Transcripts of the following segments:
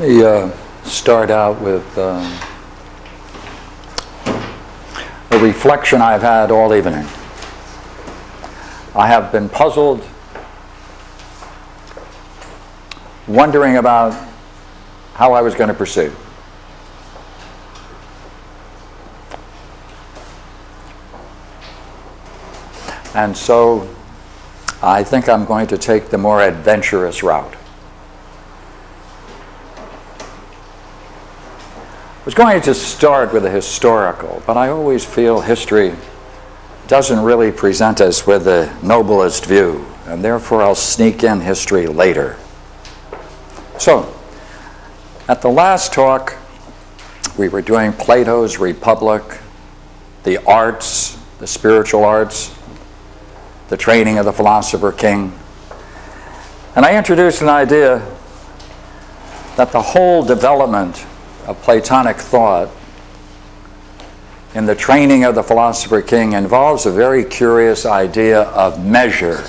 Let me uh, start out with um, a reflection I've had all evening. I have been puzzled, wondering about how I was going to proceed. And so I think I'm going to take the more adventurous route. Was going to start with a historical, but I always feel history doesn't really present us with the noblest view, and therefore I'll sneak in history later. So, at the last talk, we were doing Plato's Republic, the arts, the spiritual arts, the training of the philosopher king. And I introduced an idea that the whole development of Platonic thought in the training of the philosopher king involves a very curious idea of measure.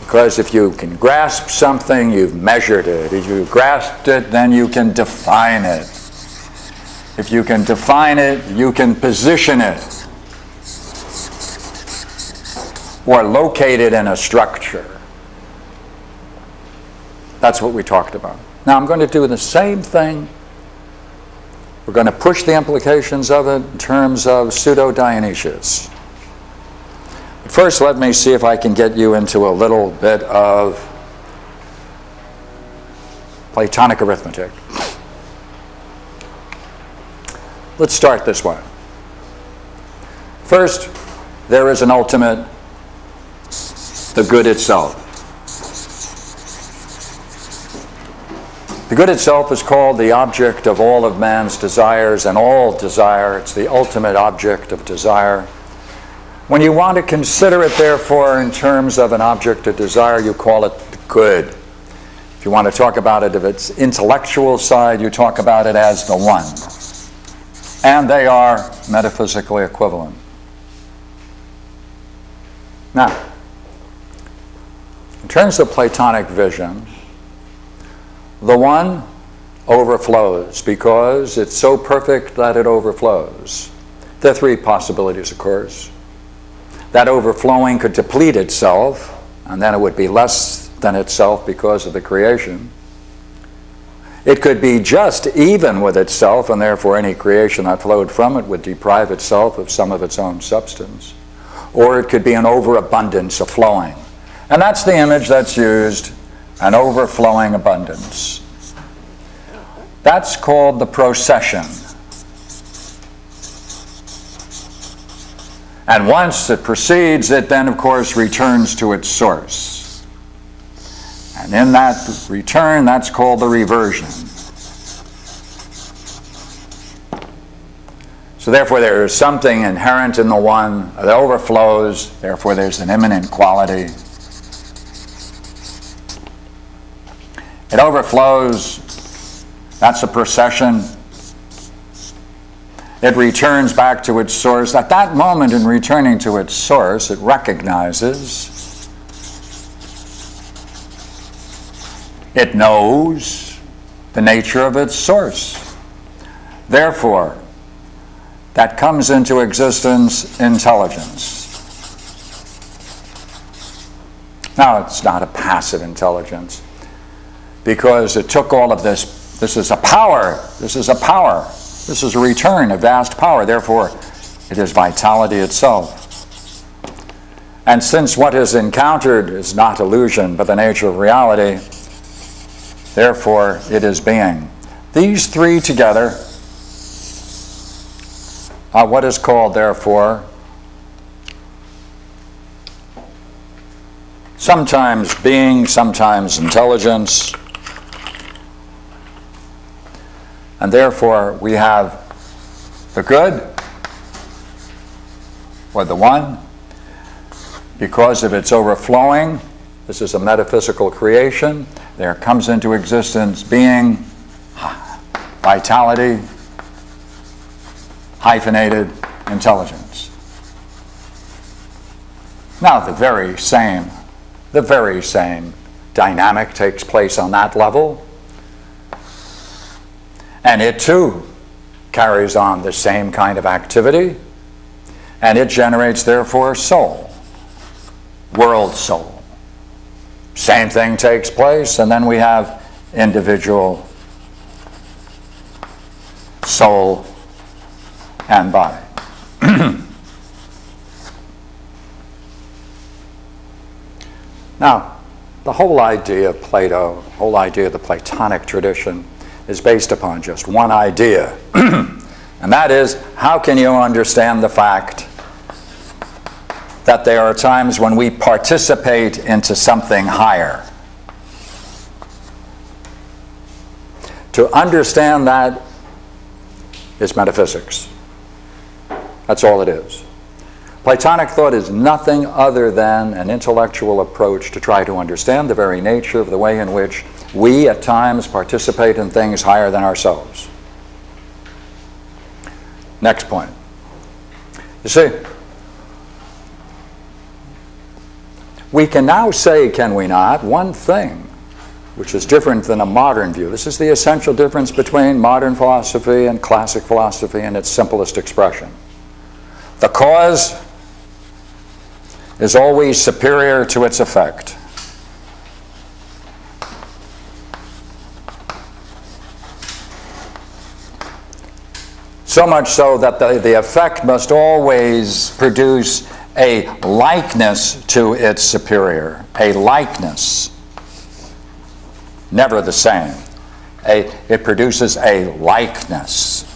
Because if you can grasp something, you've measured it. If you've grasped it, then you can define it. If you can define it, you can position it or locate it in a structure. That's what we talked about. Now I'm going to do the same thing. We're going to push the implications of it in terms of pseudo Dionysius. But first, let me see if I can get you into a little bit of Platonic arithmetic. Let's start this way. First, there is an ultimate, the good itself. The good itself is called the object of all of man's desires and all desire. It's the ultimate object of desire. When you want to consider it, therefore, in terms of an object of desire, you call it good. If you want to talk about it of its intellectual side, you talk about it as the one and they are metaphysically equivalent. Now, in terms of Platonic vision, the one overflows because it's so perfect that it overflows. There are three possibilities, of course. That overflowing could deplete itself, and then it would be less than itself because of the creation. It could be just even with itself, and therefore any creation that flowed from it would deprive itself of some of its own substance. Or it could be an overabundance, of flowing. And that's the image that's used an overflowing abundance. That's called the procession. And once it proceeds, it then, of course, returns to its source. And in that return, that's called the reversion. So therefore, there is something inherent in the one that overflows. Therefore, there's an immanent quality. It overflows. That's a procession. It returns back to its source. At that moment, in returning to its source, it recognizes It knows the nature of its source. Therefore, that comes into existence intelligence. Now, it's not a passive intelligence because it took all of this. This is a power. This is a power. This is a return of vast power. Therefore, it is vitality itself. And since what is encountered is not illusion but the nature of reality, Therefore, it is being. These three together are what is called, therefore, sometimes being, sometimes intelligence. And therefore, we have the good, or the one, because of its overflowing. This is a metaphysical creation there comes into existence being, vitality, hyphenated intelligence. Now, the very same The very same dynamic takes place on that level. And it too carries on the same kind of activity. And it generates, therefore, soul, world soul. Same thing takes place, and then we have individual soul and body. now, the whole idea of Plato, whole idea of the Platonic tradition, is based upon just one idea. and that is how can you understand the fact that there are times when we participate into something higher? To understand that is metaphysics. That's all it is. Platonic thought is nothing other than an intellectual approach to try to understand the very nature of the way in which we at times participate in things higher than ourselves. Next point. You see, we can now say, can we not, one thing which is different than a modern view. This is the essential difference between modern philosophy and classic philosophy in its simplest expression. The cause is always superior to its effect. So much so that the, the effect must always produce a likeness to its superior, a likeness, never the same. A, it produces a likeness.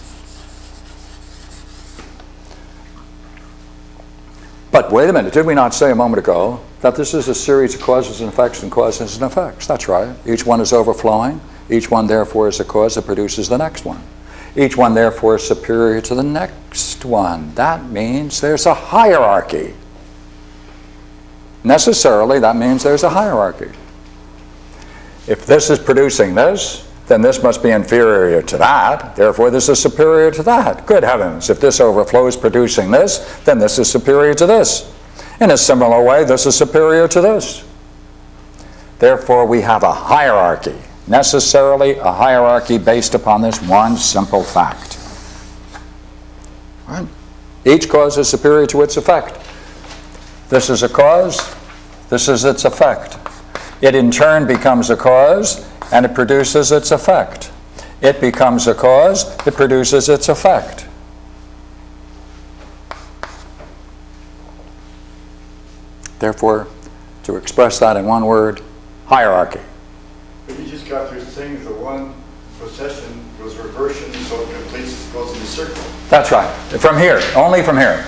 But wait a minute, did we not say a moment ago that this is a series of causes and effects and causes and effects? That's right. Each one is overflowing. Each one, therefore, is a cause that produces the next one. Each one, therefore, is superior to the next one. That means there's a hierarchy. Necessarily, that means there's a hierarchy. If this is producing this, then this must be inferior to that. Therefore, this is superior to that. Good heavens. If this overflows producing this, then this is superior to this. In a similar way, this is superior to this. Therefore, we have a hierarchy necessarily a hierarchy based upon this one simple fact. Right? Each cause is superior to its effect. This is a cause, this is its effect. It in turn becomes a cause, and it produces its effect. It becomes a cause, it produces its effect. Therefore, to express that in one word, hierarchy. But you just got through saying the one procession goes reversion, so it completes, goes in the circle. That's right. From here, only from here.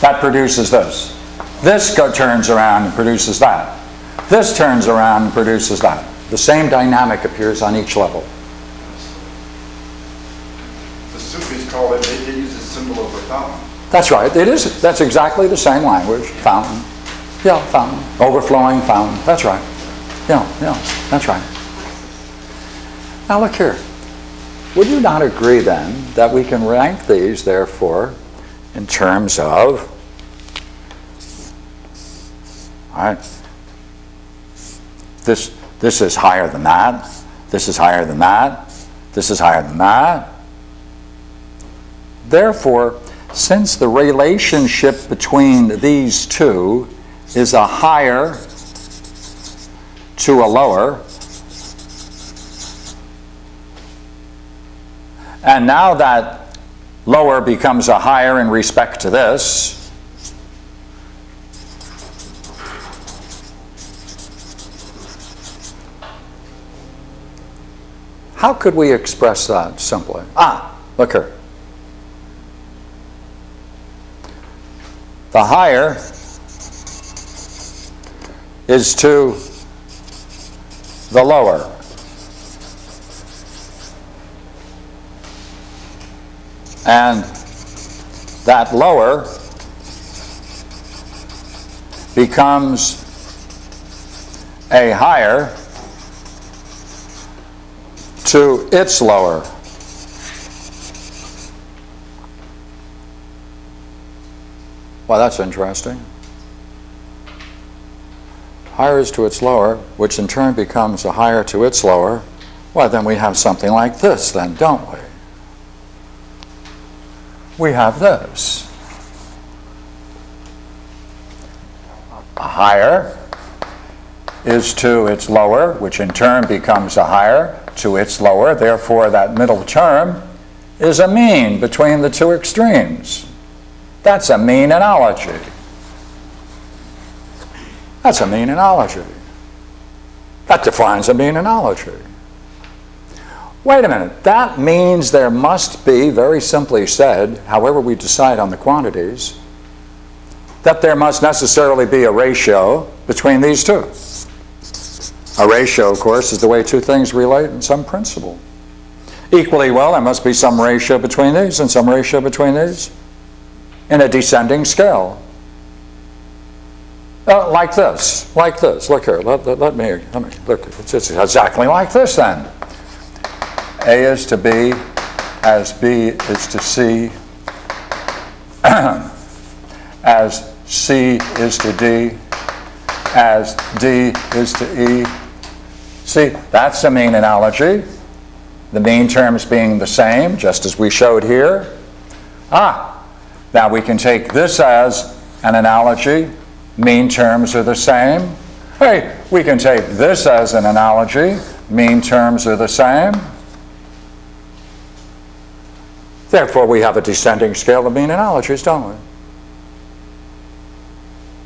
That produces this. This go, turns around and produces that. This turns around and produces that. The same dynamic appears on each level. The Sufis call it, they, they use the symbol of a fountain. That's right. It is. That's exactly the same language. Fountain. Yeah, fountain. Overflowing fountain. That's right. Yeah, yeah, that's right. Now look here. Would you not agree then that we can rank these, therefore, in terms of, all right, this, this is higher than that, this is higher than that, this is higher than that. Therefore, since the relationship between these two is a higher to a lower. And now that lower becomes a higher in respect to this, How could we express that simply? Ah, look here. The higher is to the lower. And that lower becomes a higher to its lower. Well, that's interesting. higher is to its lower, which in turn becomes a higher to its lower, well, then we have something like this, then, don't we? We have this. A higher is to its lower, which in turn becomes a higher to its lower. Therefore, that middle term is a mean between the two extremes. That's a mean analogy. That's a mean analogy. That defines a mean analogy. Wait a minute, that means there must be, very simply said, however we decide on the quantities, that there must necessarily be a ratio between these two. A ratio, of course, is the way two things relate in some principle. Equally well, there must be some ratio between these and some ratio between these in a descending scale. Uh, like this, like this. Look here, let, let, let me, let me, look, it's, it's exactly like this then. A is to B as B is to C, as C is to D, as D is to E. See, that's a mean analogy. The mean terms being the same, just as we showed here. Ah, now we can take this as an analogy. Mean terms are the same. Hey, we can take this as an analogy. Mean terms are the same. Therefore, we have a descending scale of mean analogies, don't we?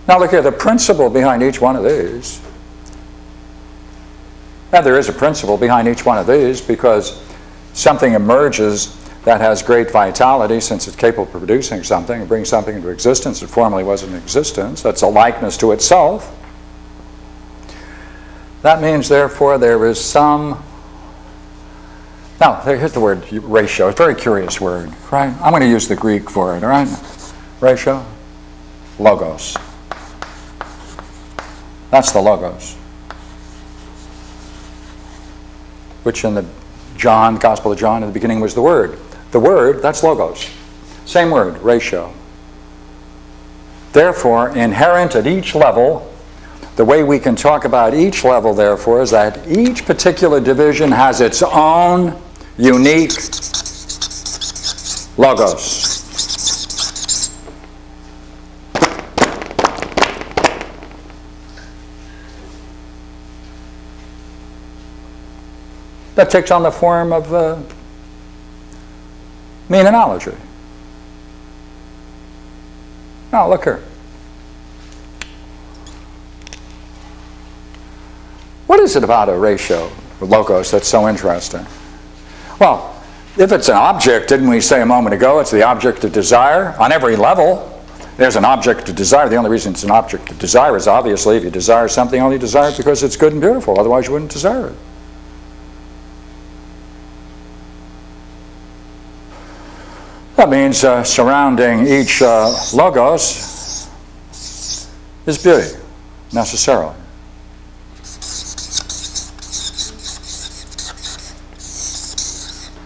Now look here, the principle behind each one of these, and there is a principle behind each one of these because something emerges that has great vitality since it's capable of producing something and brings something into existence that formerly wasn't in existence. That's a likeness to itself. That means, therefore, there is some now, here's the word ratio. It's a very curious word, right? I'm going to use the Greek for it, all right? Ratio, logos. That's the logos. Which in the John, Gospel of John, in the beginning was the Word. The Word, that's logos. Same word, ratio. Therefore, inherent at each level, the way we can talk about each level, therefore, is that each particular division has its own unique logos. That takes on the form of uh, mean analogy. Now, look here. What is it about a ratio, logos, that's so interesting? Well, if it's an object, didn't we say a moment ago, it's the object of desire on every level. There's an object of desire. The only reason it's an object of desire is obviously if you desire something, only desire it because it's good and beautiful. Otherwise, you wouldn't desire it. That means uh, surrounding each uh, logos is beauty, necessarily.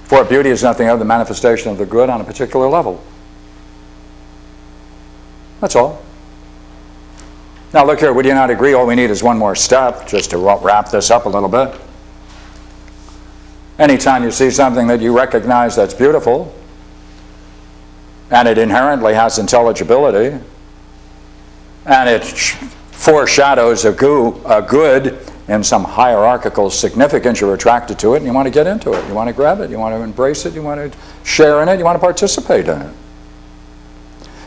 For beauty is nothing other than the manifestation of the good on a particular level. That's all. Now look here, would you not agree all we need is one more step just to wrap this up a little bit? Anytime you see something that you recognize that's beautiful, and it inherently has intelligibility, and it foreshadows a, a good in some hierarchical significance, you're attracted to it and you want to get into it. You want to grab it, you want to embrace it, you want to share in it, you want to participate in it.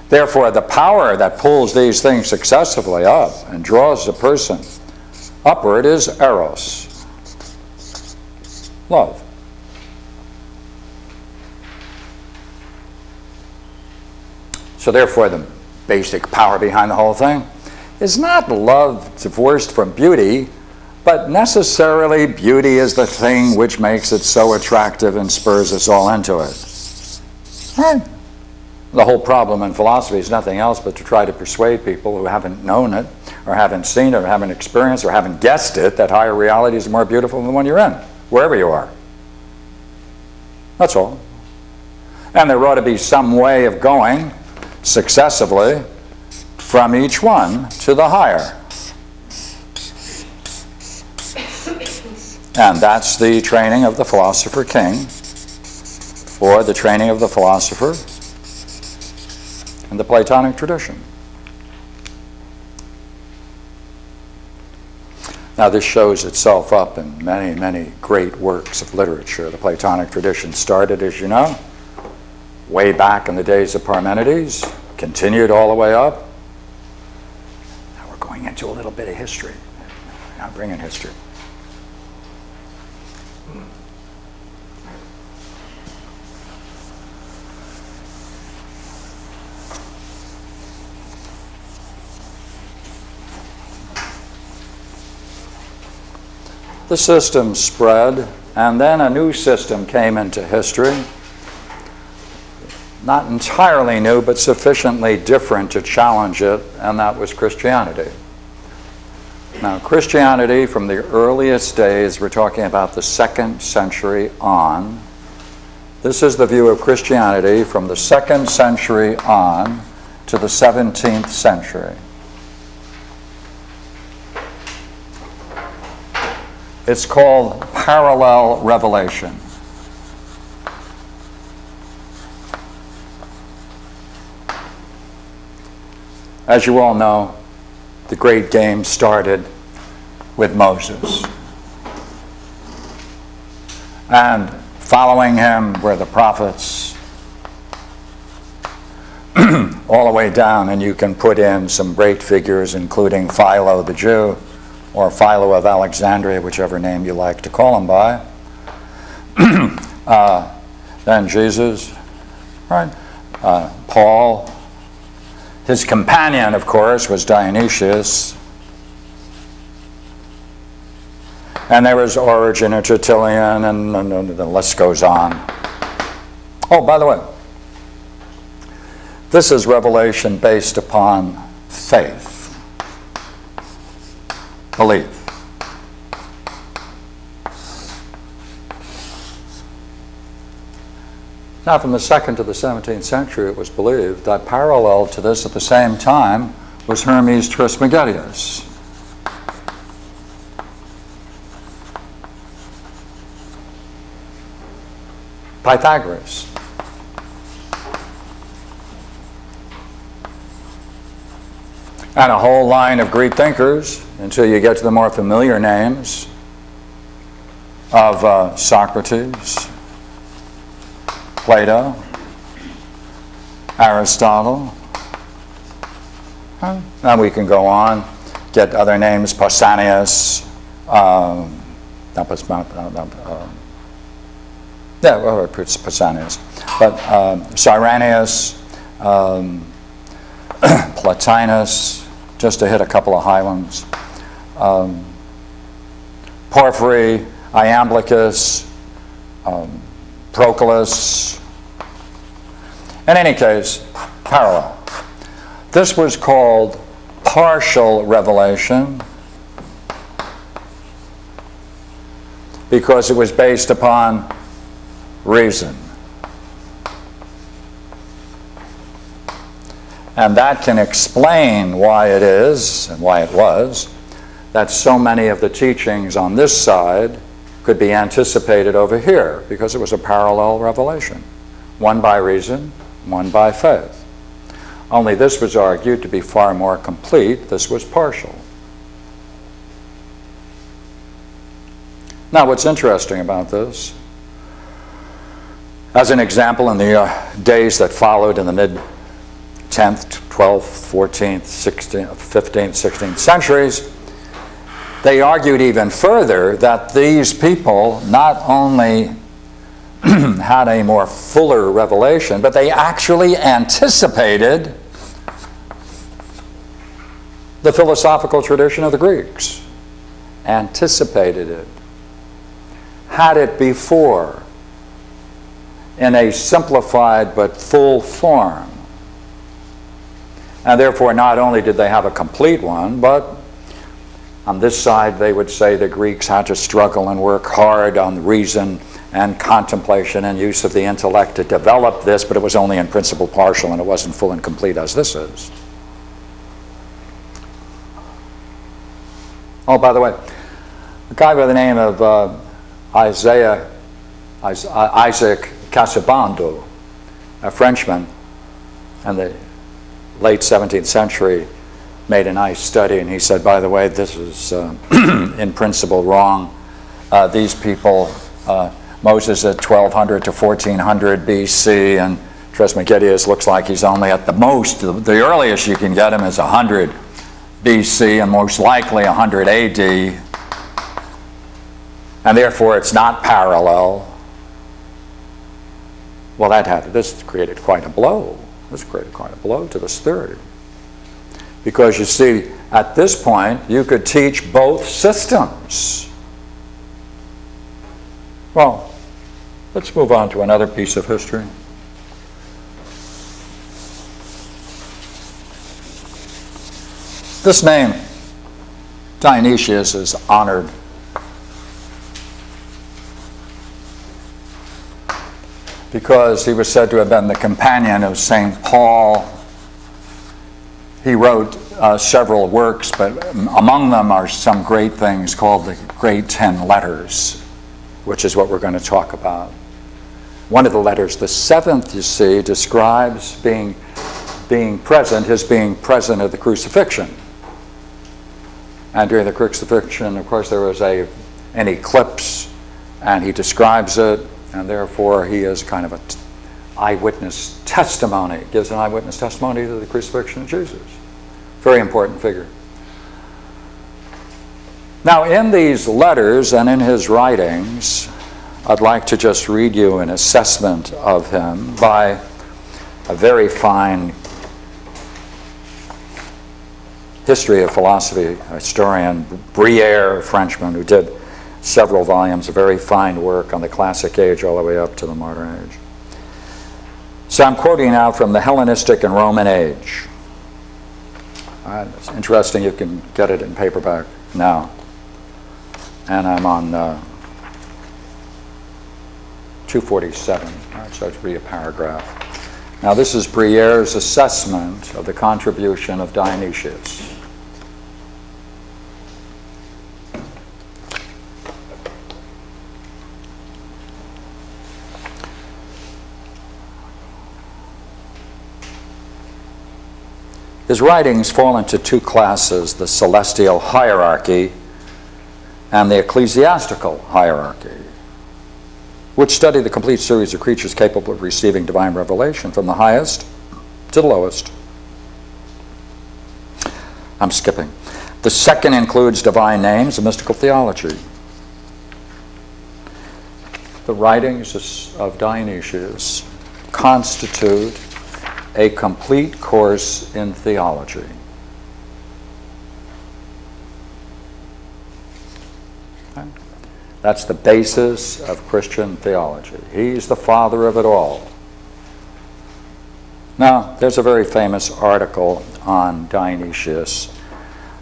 Therefore, the power that pulls these things successively up and draws the person upward is eros, love. So therefore, the basic power behind the whole thing is not love divorced from beauty, but necessarily, beauty is the thing which makes it so attractive and spurs us all into it. Right? The whole problem in philosophy is nothing else but to try to persuade people who haven't known it, or haven't seen it, or haven't experienced, or haven't guessed it, that higher reality is more beautiful than the one you're in, wherever you are. That's all. And there ought to be some way of going successively from each one to the higher. And that's the training of the philosopher king, or the training of the philosopher in the Platonic tradition. Now, this shows itself up in many, many great works of literature. The Platonic tradition started, as you know, way back in the days of Parmenides, continued all the way up. Now we're going into a little bit of history. Now bringing history. The system spread, and then a new system came into history. Not entirely new, but sufficiently different to challenge it, and that was Christianity. Now, Christianity from the earliest days, we're talking about the second century on. This is the view of Christianity from the second century on to the 17th century. It's called parallel revelation. As you all know, the great game started with Moses. And following him were the prophets all the way down, and you can put in some great figures, including Philo the Jew or Philo of Alexandria, whichever name you like to call him by. uh, then Jesus, right? Uh, Paul. His companion, of course, was Dionysius. And there was Origen and Tertullian, and, and, and the list goes on. Oh, by the way, this is revelation based upon faith believe. Now, from the 2nd to the 17th century, it was believed that parallel to this at the same time was Hermes Trismegistus. Pythagoras. And a whole line of Greek thinkers until you get to the more familiar names of uh, Socrates, Plato, Aristotle. And we can go on, get other names, Pausanias, um, uh, yeah, well, Pausanias, but um, Syrianus, um, Plotinus, just to hit a couple of high ones um, Porphyry, Iamblichus, um, Proclus. In any case, parallel. This was called partial revelation because it was based upon reason. And that can explain why it is and why it was that so many of the teachings on this side could be anticipated over here because it was a parallel revelation. One by reason, one by faith. Only this was argued to be far more complete, this was partial. Now, what's interesting about this, as an example, in the uh, days that followed in the mid 10th, 12th, 14th, 16th, 15th, 16th centuries, they argued even further that these people not only had a more fuller revelation, but they actually anticipated the philosophical tradition of the Greeks. Anticipated it. Had it before in a simplified but full form. And therefore, not only did they have a complete one, but on this side, they would say the Greeks had to struggle and work hard on reason and contemplation and use of the intellect to develop this, but it was only in principle partial and it wasn't full and complete as this is. Oh, by the way, a guy by the name of uh, Isaiah, uh, Isaac Casaubon, a Frenchman in the late 17th century, made a nice study, and he said, by the way, this is uh, in principle wrong. Uh, these people, uh, Moses at 1200 to 1400 BC, and Trismegistus looks like he's only at the most, the, the earliest you can get him is 100 BC, and most likely 100 AD, and therefore it's not parallel. Well, that had, this created quite a blow. This created quite a blow to this theory. Because you see, at this point, you could teach both systems. Well, let's move on to another piece of history. This name, Dionysius, is honored because he was said to have been the companion of St. Paul. He wrote uh, several works, but among them are some great things called the Great Ten Letters, which is what we're going to talk about. One of the letters, the seventh, you see, describes being, being present, his being present at the crucifixion. And during the crucifixion, of course, there was a, an eclipse, and he describes it, and therefore he is kind of an eyewitness testimony, gives an eyewitness testimony to the crucifixion of Jesus. Very important figure. Now, in these letters and in his writings, I'd like to just read you an assessment of him by a very fine history of philosophy historian, Bréhier, a Frenchman, who did several volumes of very fine work on the classic age all the way up to the modern age. So I'm quoting now from the Hellenistic and Roman age. Uh, it's interesting, you can get it in paperback now. And I'm on uh, 247. All right, so I'll read a paragraph. Now, this is Bréhier's assessment of the contribution of Dionysius. His writings fall into two classes the celestial hierarchy and the ecclesiastical hierarchy, which study the complete series of creatures capable of receiving divine revelation from the highest to the lowest. I'm skipping. The second includes divine names and mystical theology. The writings of Dionysius constitute a complete course in theology. That's the basis of Christian theology. He's the father of it all. Now, there's a very famous article on Dionysius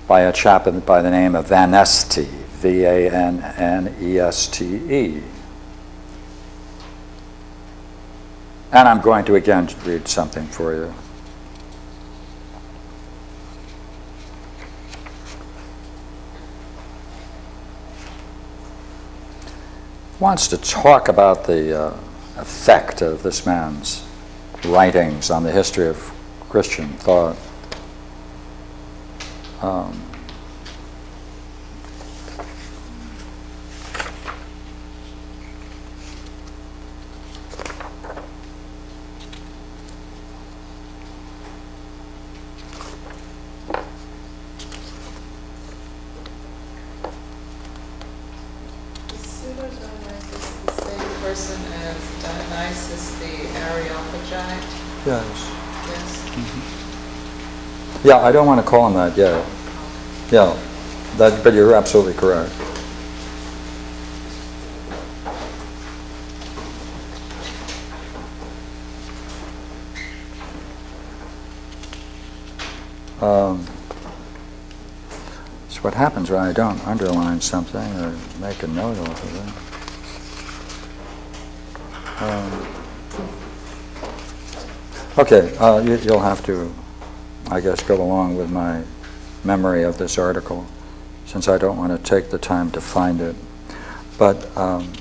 by a chap by the name of Vanneste, V A N N E S T E. And I'm going to again read something for you. Wants to talk about the uh, effect of this man's writings on the history of Christian thought. Um, Yeah, I don't want to call him that yet. Yeah, that, but you're absolutely correct. Um, it's what happens when I don't underline something or make a note of it. Um, Okay, uh, you, you'll have to, I guess, go along with my memory of this article, since I don't want to take the time to find it. But um,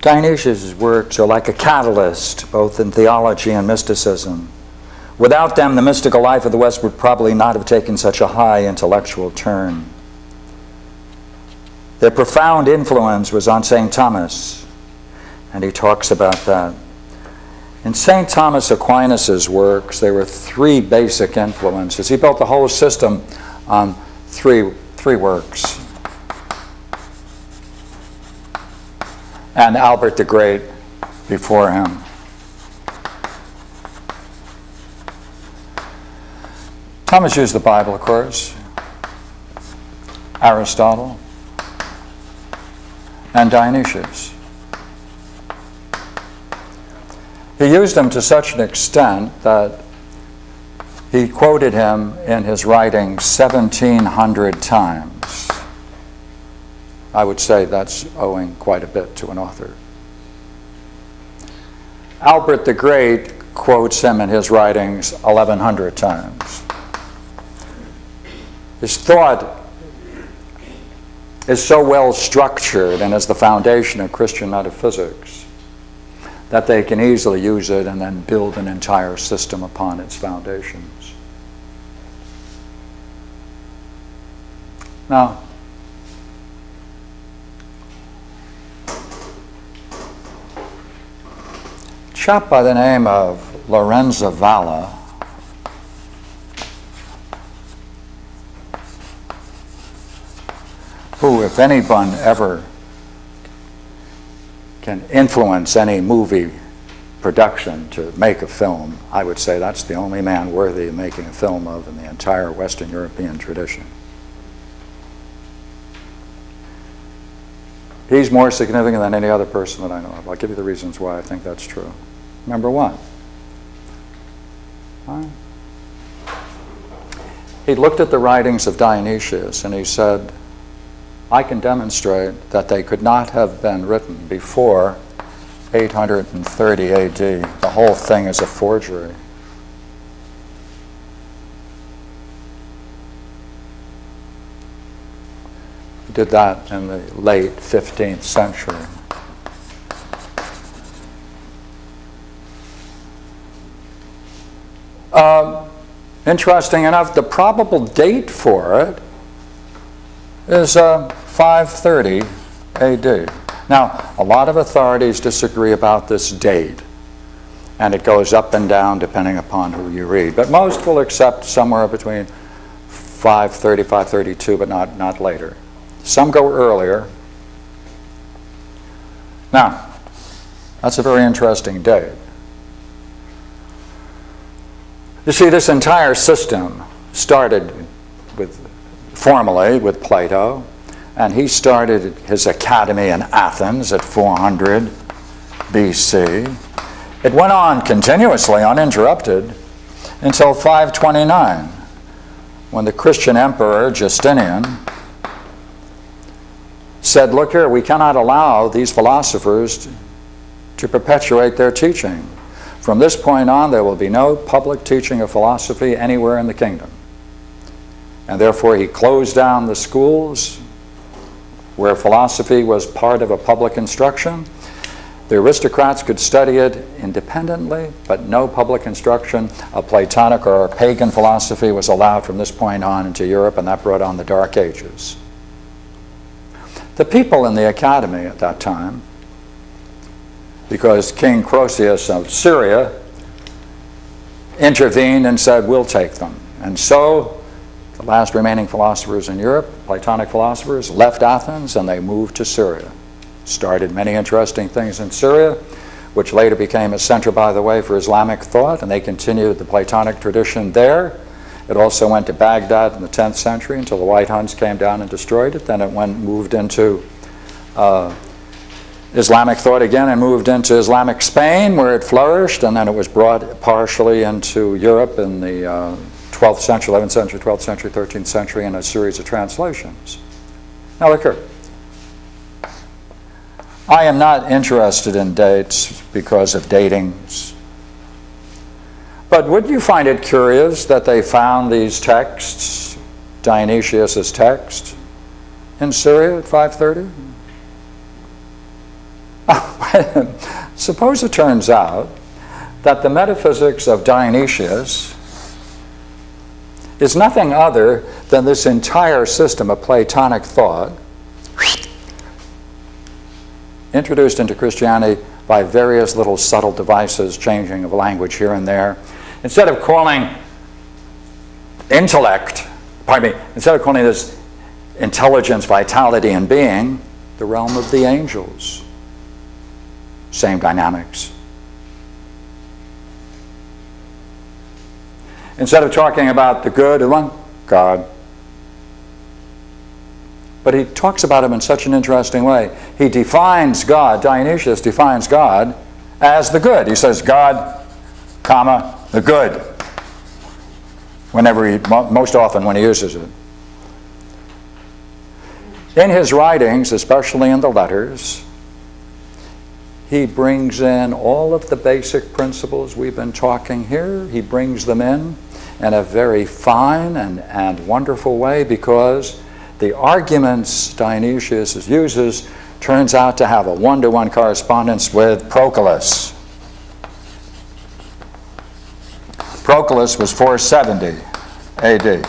Dionysius' works are like a catalyst, both in theology and mysticism. Without them, the mystical life of the West would probably not have taken such a high intellectual turn. Their profound influence was on St. Thomas, and he talks about that. In St. Thomas Aquinas' works, there were three basic influences. He built the whole system on three, three works. And Albert the Great before him. Thomas used the Bible, of course, Aristotle, and Dionysius. He used them to such an extent that he quoted him in his writings 1,700 times. I would say that's owing quite a bit to an author. Albert the Great quotes him in his writings 1,100 times. His thought is so well structured and is the foundation of Christian metaphysics that they can easily use it and then build an entire system upon its foundations. Now, chap by the name of Lorenzo Valla who, if anyone ever can influence any movie production to make a film, I would say that's the only man worthy of making a film of in the entire Western European tradition. He's more significant than any other person that I know of. I'll give you the reasons why I think that's true. Number one, he looked at the writings of Dionysius and he said, I can demonstrate that they could not have been written before 830 AD. The whole thing is a forgery. He did that in the late 15th century. Um, interesting enough, the probable date for it is uh, 530 AD. Now, a lot of authorities disagree about this date, and it goes up and down depending upon who you read. But most will accept somewhere between 530, 532, but not, not later. Some go earlier. Now, that's a very interesting date. You see, this entire system started with formally with Plato, and he started his academy in Athens at 400 BC. It went on continuously, uninterrupted, until 529, when the Christian emperor Justinian said, Look here, we cannot allow these philosophers to perpetuate their teaching. From this point on, there will be no public teaching of philosophy anywhere in the kingdom. And therefore, he closed down the schools where philosophy was part of a public instruction. The aristocrats could study it independently, but no public instruction of Platonic or pagan philosophy was allowed from this point on into Europe, and that brought on the Dark Ages. The people in the academy at that time, because King Chosroes of Syria intervened and said, We'll take them. And so the last remaining philosophers in Europe, Platonic philosophers, left Athens and they moved to Syria. Started many interesting things in Syria, which later became a center, by the way, for Islamic thought, and they continued the Platonic tradition there. It also went to Baghdad in the 10th century until the White Huns came down and destroyed it. Then it went moved into uh, Islamic thought again and moved into Islamic Spain, where it flourished, and then it was brought partially into Europe in the uh, 12th century, 11th century, 12th century, 13th century in a series of translations. Now look here. I am not interested in dates because of datings. But would you find it curious that they found these texts, Dionysius' text, in Syria at 530? Suppose it turns out that the metaphysics of Dionysius is nothing other than this entire system of Platonic thought introduced into Christianity by various little subtle devices, changing of language here and there. Instead of calling intellect, pardon me, instead of calling this intelligence, vitality, and being, the realm of the angels. Same dynamics. Instead of talking about the good one, God. But he talks about him in such an interesting way. He defines God, Dionysius defines God as the good. He says, God, comma, the good. Whenever he, most often when he uses it. In his writings, especially in the letters, he brings in all of the basic principles we've been talking here. He brings them in in a very fine and, and wonderful way because the arguments Dionysius uses turns out to have a one-to-one correspondence with Proclus. Proclus was 470 AD.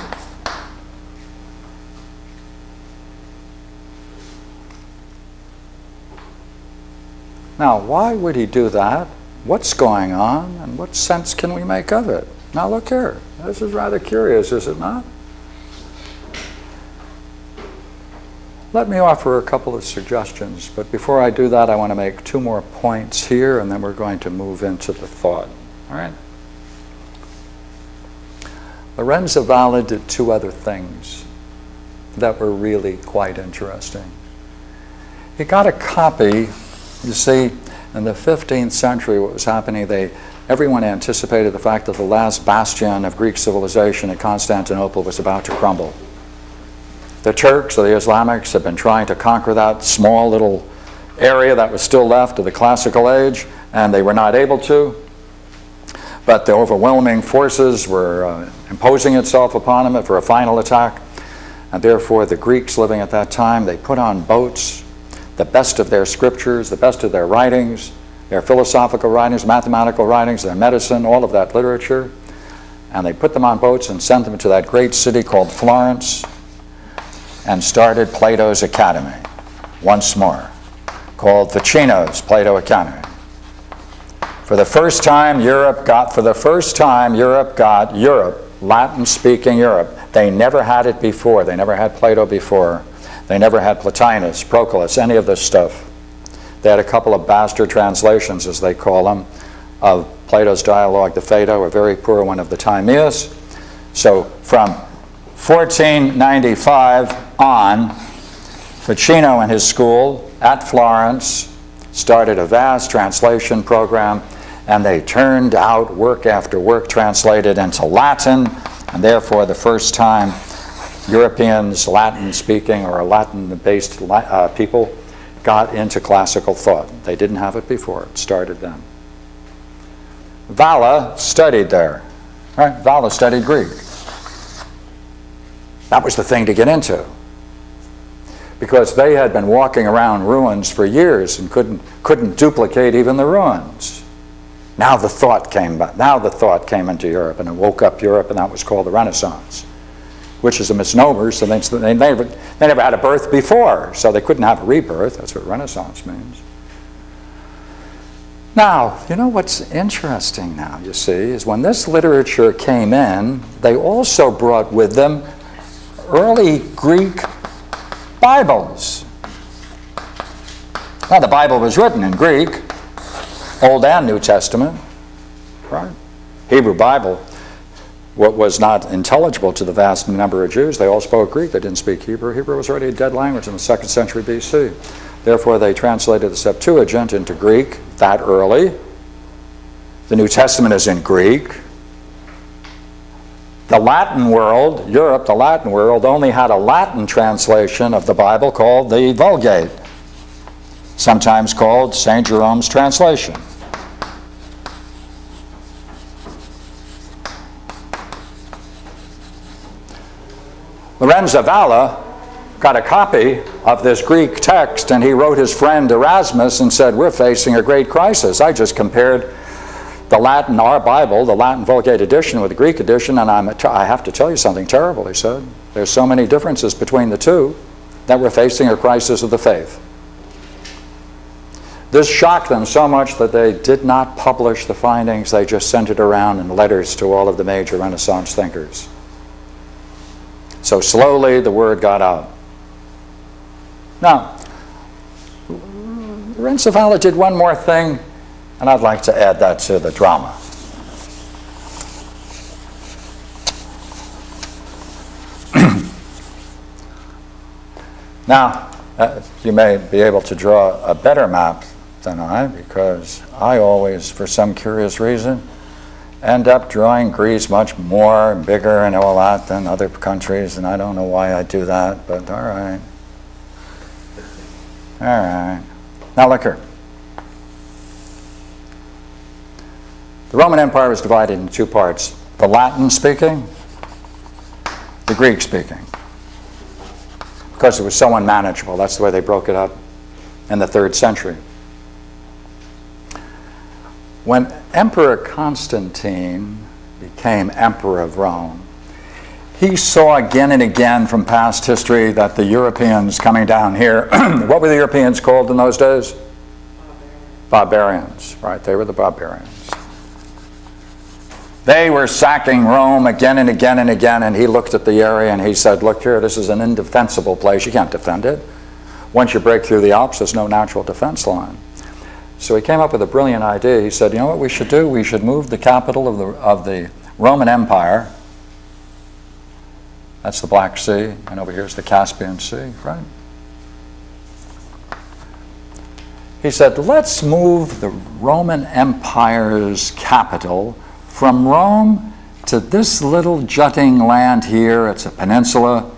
Now, why would he do that? What's going on, and what sense can we make of it? Now, look here. This is rather curious, is it not? Let me offer a couple of suggestions, but before I do that, I want to make two more points here, and then we're going to move into the thought. All right? Lorenzo Valla did two other things that were really quite interesting. He got a copy, you see, in the 15th century, what was happening, they, everyone anticipated the fact that the last bastion of Greek civilization at Constantinople was about to crumble. The Turks or the Islamics had been trying to conquer that small little area that was still left of the classical age, and they were not able to. But the overwhelming forces were uh, imposing itself upon them for a final attack. And therefore, the Greeks living at that time, they put on boats the best of their scriptures, the best of their writings, their philosophical writings, mathematical writings, their medicine, all of that literature. And they put them on boats and sent them to that great city called Florence and started Plato's Academy once more, called Ficino's Plato Academy. For the first time, Europe got, for the first time, Europe got, Europe, Latin-speaking Europe, they never had it before. They never had Plato before. They never had Plotinus, Proclus, any of this stuff. They had a couple of bastard translations, as they call them, of Plato's dialogue, the Phaedo, a very poor one of the Timaeus. So from 1495 on, Ficino and his school at Florence started a vast translation program and they turned out work after work translated into Latin, and therefore the first time Europeans, Latin speaking or Latin based uh, people, got into classical thought. They didn't have it before, it started then. Valla studied there. Right? Valla studied Greek. That was the thing to get into. Because they had been walking around ruins for years and couldn't, couldn't duplicate even the ruins. Now the thought came back. Now the thought came into Europe and it woke up Europe and that was called the Renaissance which is a misnomer, so they, they, never, they never had a birth before, so they couldn't have a rebirth. That's what Renaissance means. Now, you know what's interesting now, you see, is when this literature came in, they also brought with them early Greek Bibles. Now, the Bible was written in Greek, Old and New Testament, right? Hebrew Bible what was not intelligible to the vast number of Jews. They all spoke Greek, they didn't speak Hebrew. Hebrew was already a dead language in the second century BC. Therefore, they translated the Septuagint into Greek that early. The New Testament is in Greek. The Latin world, Europe, the Latin world, only had a Latin translation of the Bible called the Vulgate. sometimes called St. Jerome's translation. Lorenzo Valla got a copy of this Greek text and he wrote his friend Erasmus and said, We're facing a great crisis. I just compared the Latin, our Bible, the Latin Vulgate edition with the Greek edition, and I'm, I have to tell you something terrible, he said. There's so many differences between the two that we're facing a crisis of the faith. This shocked them so much that they did not publish the findings, they just sent it around in letters to all of the major Renaissance thinkers. So slowly the word got out. Now, Valla did one more thing, and I'd like to add that to the drama. now, uh, you may be able to draw a better map than I, because I always, for some curious reason, end up drawing Greece much more bigger and all that than other countries, and I don't know why I do that, but all right. All right. Now look here. The Roman Empire was divided in two parts the Latin speaking, the Greek speaking. Because it was so unmanageable, that's the way they broke it up in the third century. When Emperor Constantine became Emperor of Rome, he saw again and again from past history that the Europeans coming down here, what were the Europeans called in those days? Barbarians, right? They were the barbarians. They were sacking Rome again and again and again, and he looked at the area and he said, Look here, this is an indefensible place. You can't defend it. Once you break through the Alps, there's no natural defense line. So he came up with a brilliant idea. He said, You know what we should do? We should move the capital of the, of the Roman Empire that's the Black Sea, and over here is the Caspian Sea, right? He said, let's move the Roman Empire's capital from Rome to this little jutting land here. It's a peninsula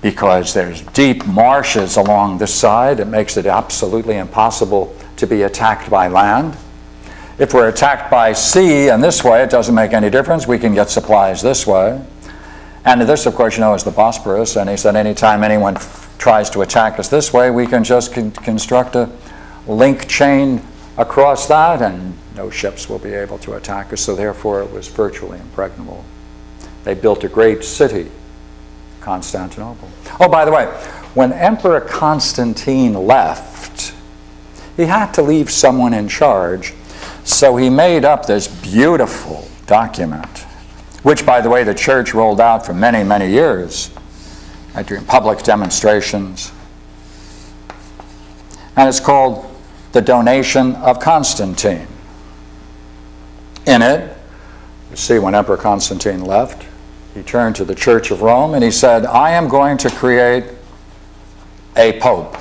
because there's deep marshes along this side. It makes it absolutely impossible to be attacked by land. If we're attacked by sea and this way, it doesn't make any difference. We can get supplies this way. And this, of course, you know, is the Bosporus. And he said, anytime anyone tries to attack us this way, we can just con construct a link chain across that, and no ships will be able to attack us. So therefore, it was virtually impregnable. They built a great city, Constantinople. Oh, by the way, when Emperor Constantine left, he had to leave someone in charge. So he made up this beautiful document which, by the way, the church rolled out for many, many years during public demonstrations. And it's called the Donation of Constantine. In it, you see, when Emperor Constantine left, he turned to the Church of Rome and he said, I am going to create a pope.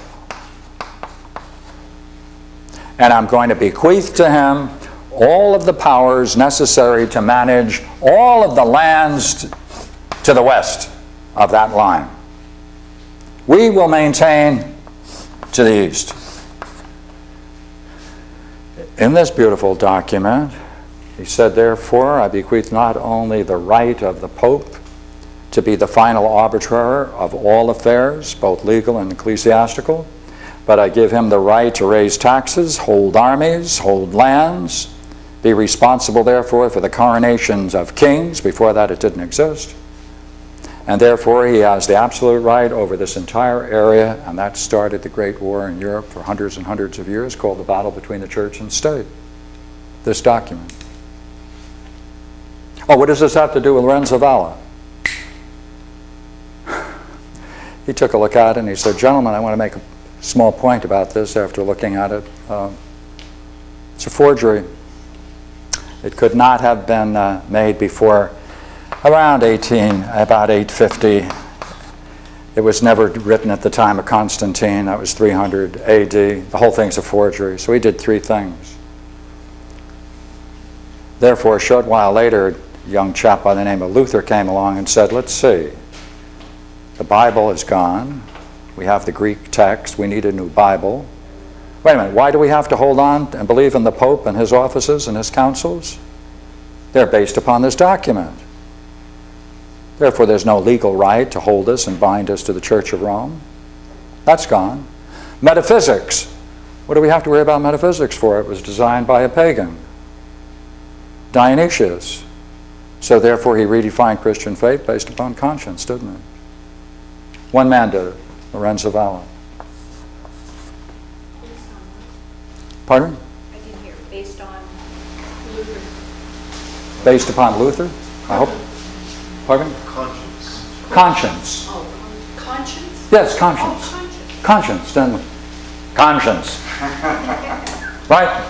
And I'm going to bequeath to him all of the powers necessary to manage all of the lands to the west of that line. We will maintain to the east. In this beautiful document, he said, Therefore, I bequeath not only the right of the Pope to be the final arbiter of all affairs, both legal and ecclesiastical, but I give him the right to raise taxes, hold armies, hold lands, be responsible, therefore, for the coronations of kings. Before that, it didn't exist. And therefore, he has the absolute right over this entire area, and that started the Great War in Europe for hundreds and hundreds of years, called the battle between the church and state. This document. Oh, what does this have to do with Lorenzo Valla? He took a look at it and he said, Gentlemen, I want to make a small point about this after looking at it. Uh, it's a forgery. It could not have been uh, made before around 18, about 850. It was never written at the time of Constantine. That was 300 AD. The whole thing's a forgery. So he did three things. Therefore, a short while later, a young chap by the name of Luther came along and said, let's see. The Bible is gone. We have the Greek text. We need a new Bible. Wait a minute, why do we have to hold on and believe in the Pope and his offices and his councils? They're based upon this document. Therefore, there's no legal right to hold us and bind us to the Church of Rome. That's gone. Metaphysics. What do we have to worry about metaphysics for? It was designed by a pagan, Dionysius. So therefore, he redefined Christian faith based upon conscience, didn't he? One man did it, Lorenzo Valla. Pardon? I didn't hear, based on Luther. Based upon Luther? I hope. Pardon? Conscience. Conscience. Oh, conscience? Yes, Oh, conscience. conscience. Conscience, then. Conscience. Right?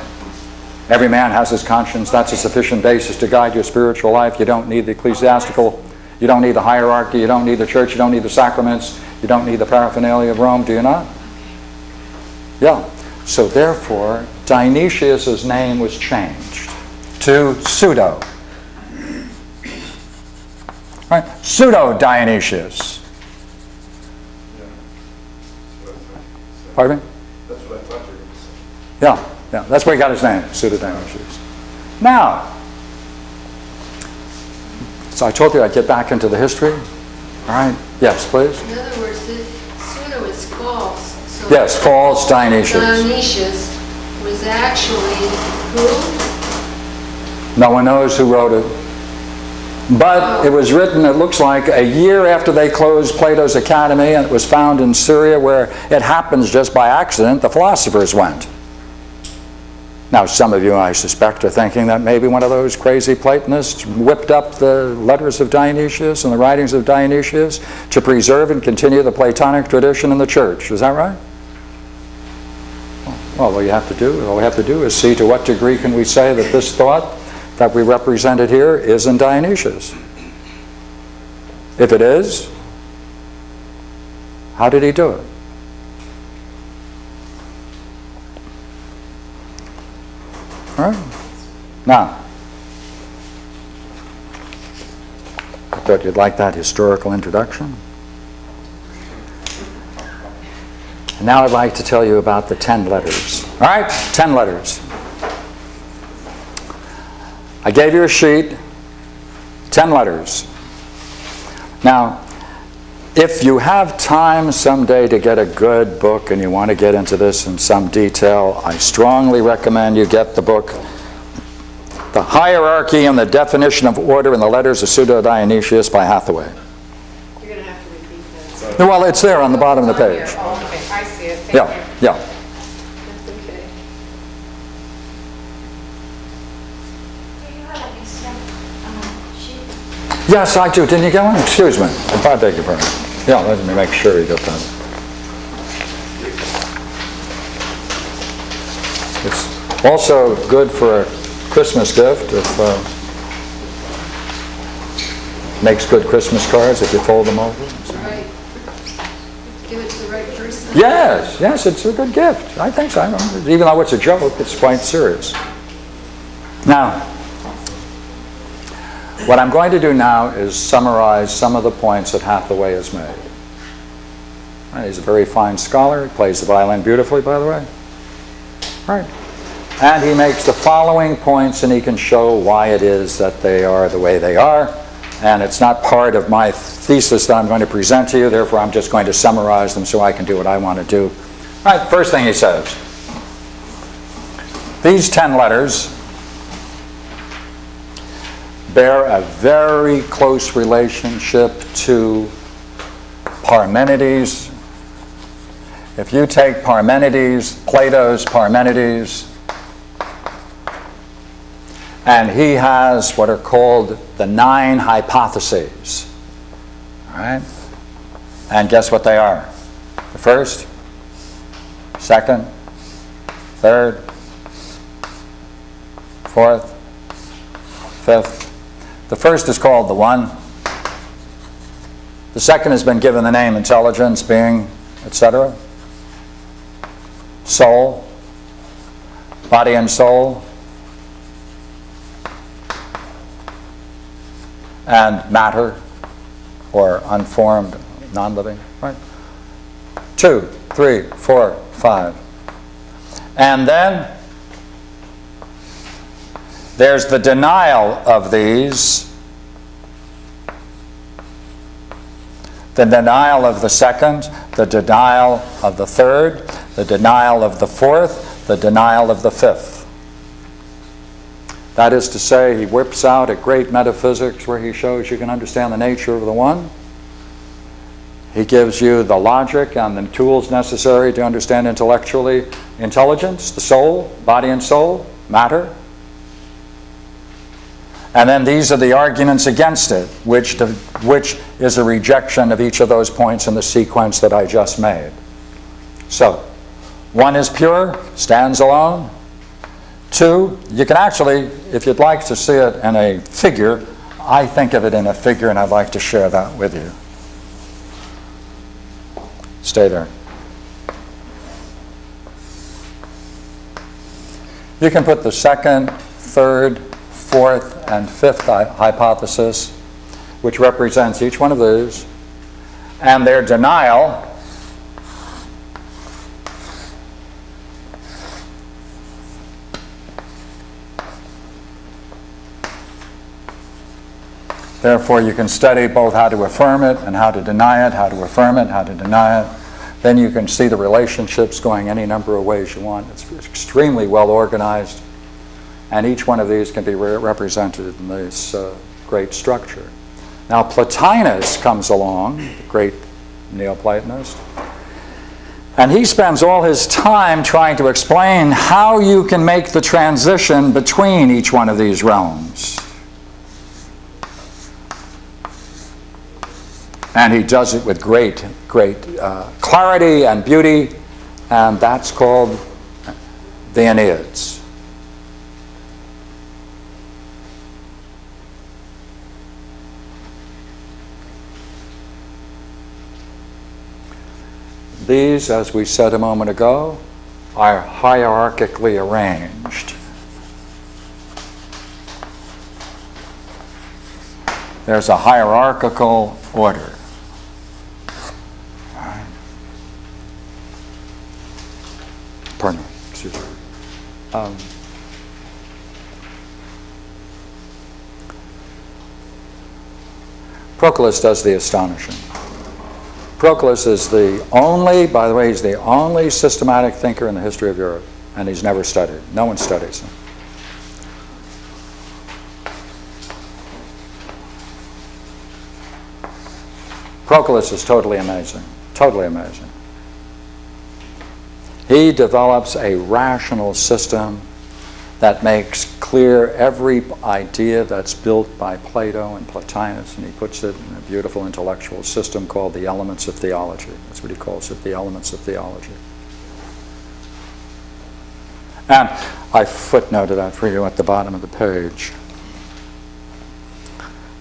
Every man has his conscience. That's a sufficient basis to guide your spiritual life. You don't need the ecclesiastical, you don't need the hierarchy, you don't need the church, you don't need the sacraments, you don't need the paraphernalia of Rome, do you not? Yeah. So therefore, Dionysius' name was changed to Pseudo. Right? Pseudo Dionysius. Pardon me? Yeah, yeah, that's where he got his name, Pseudo Dionysius. Now, so I told you I'd get back into the history. All right, yes, please. Yes, false Dionysius. Dionysius was actually who? No one knows who wrote it. But it was written, it looks like, a year after they closed Plato's Academy, and it was found in Syria where it happens just by accident the philosophers went. Now, some of you, I suspect, are thinking that maybe one of those crazy Platonists whipped up the letters of Dionysius and the writings of Dionysius to preserve and continue the Platonic tradition in the church. Is that right? Well, what you have to do, all we have to do is see to what degree can we say that this thought that we represented here is in Dionysius. If it is, how did he do it? All right. Now, I thought you'd like that historical introduction. Now I'd like to tell you about the 10 letters. All right, 10 letters. I gave you a sheet, 10 letters. Now, if you have time someday to get a good book and you want to get into this in some detail, I strongly recommend you get the book, The Hierarchy and the Definition of Order in the Letters of Pseudo Dionysius by Hathaway. You're going to have to repeat that. Well, it's there on the bottom of the page. Yeah, yeah. Yes, I do. Didn't you get one? Excuse me. I beg your pardon. Yeah, let me make sure you get that. It's also good for a Christmas gift if, uh, makes good Christmas cards if you fold them over. Right. Give it to the right person. Yes, yes, it's a good gift. I think so. Even though it's a joke, it's quite serious. Now, what I'm going to do now is summarize some of the points that Hathaway has made. Uh, He's a very fine scholar. He plays the violin beautifully, by the way. Right. And he makes the following points, and he can show why it is that they are the way they are. And it's not part of my thesis that I'm going to present to you, therefore I'm just going to summarize them so I can do what I want to do. All right, first thing he says. These ten letters bear a very close relationship to Parmenides. If you take Parmenides, Plato's Parmenides, and he has what are called the nine hypotheses. All right? And guess what they are? The first, second, third, fourth, fifth. The first is called the one. The second has been given the name intelligence, being, etc. Soul, body and soul. And matter, or unformed, non living. Right? Two, three, four, five. And then there's the denial of these, the denial of the second, the denial of the third, the denial of the fourth, the denial of the fifth. That is to say, he whips out a great metaphysics where he shows you can understand the nature of the one. He gives you the logic and the tools necessary to understand intellectually intelligence, the soul, body and soul, matter. And then these are the arguments against it, which, to, which is a rejection of each of those points in the sequence that I just made. So, one is pure, stands alone. Two, you can actually, if you'd like to see it in a figure, I think of it in a figure and I'd like to share that with you. Stay there. You can put the second, third, fourth, and fifth hy- hypothesis, which represents each one of these, and their denial Therefore, you can study both how to affirm it and how to deny it, how to affirm it, how to deny it. Then you can see the relationships going any number of ways you want. It's extremely well organized, and each one of these can be re- represented in this uh, great structure. Now, Plotinus comes along, the great Neoplatonist, and he spends all his time trying to explain how you can make the transition between each one of these realms. And he does it with great, great uh, clarity and beauty, and that's called the Enneads. These, as we said a moment ago, are hierarchically arranged. There's a hierarchical order. Pardon me, excuse me. Um, Proclus does the astonishing. Proclus is the only, by the way, he's the only systematic thinker in the history of Europe, and he's never studied. No one studies him. Proclus is totally amazing, totally amazing. He develops a rational system that makes clear every idea that's built by Plato and Plotinus, and he puts it in a beautiful intellectual system called the Elements of Theology. That's what he calls it, the Elements of Theology. And I footnoted that for you at the bottom of the page.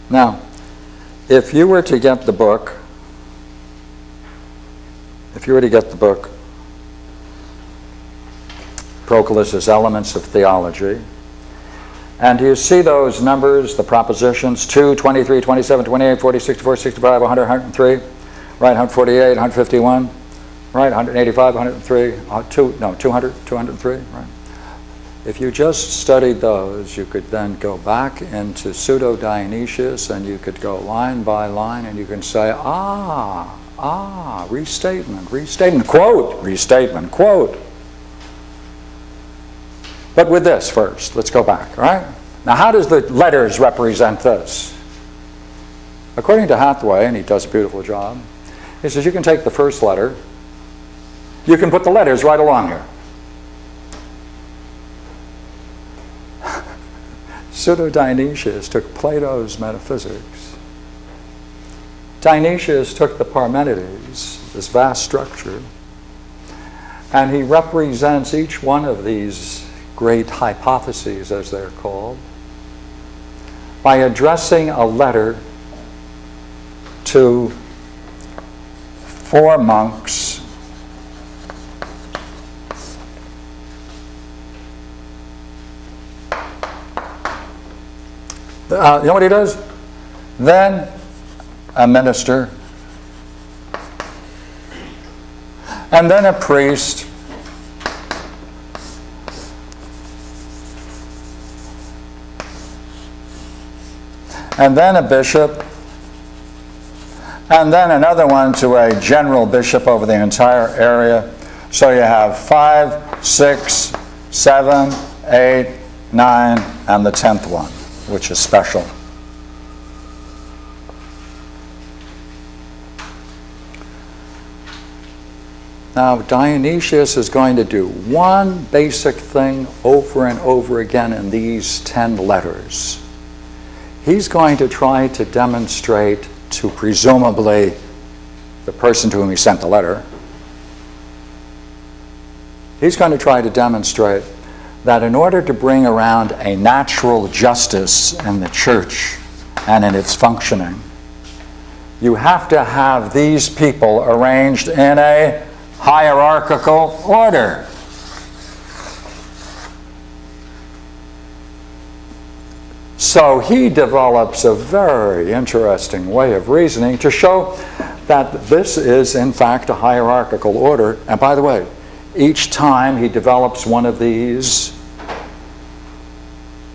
Now, if you were to get the book, if you were to get the book, Proclus's Elements of Theology, and you see those numbers, the propositions? 2, 23, 27, 28, 40, 64, 65, 100, 103, right, 148, 151, right, 185, 103, uh, two, no, 200, 203, right. If you just studied those, you could then go back into Pseudo Dionysius and you could go line by line and you can say, ah, ah, restatement, restatement, quote, restatement, quote. But with this first, let's go back, right? Now, how does the letters represent this? According to Hathaway, and he does a beautiful job, he says you can take the first letter, you can put the letters right along here. Pseudo Dionysius took Plato's metaphysics. Dionysius took the Parmenides, this vast structure, and he represents each one of these great hypotheses, as they're called, by addressing a letter to four monks Uh, you know what he does? Then a minister, and then a priest, and then a bishop, and then another one to a general bishop over the entire area. So you have five, six, seven, eight, nine, and the tenth one, which is special. Now, Dionysius is going to do one basic thing over and over again in these 10 letters. He's going to try to demonstrate to presumably the person to whom he sent the letter, he's going to try to demonstrate that in order to bring around a natural justice in the church and in its functioning, you have to have these people arranged in a hierarchical order. So he develops a very interesting way of reasoning to show that this is, in fact, a hierarchical order. And by the way, each time he develops one of these,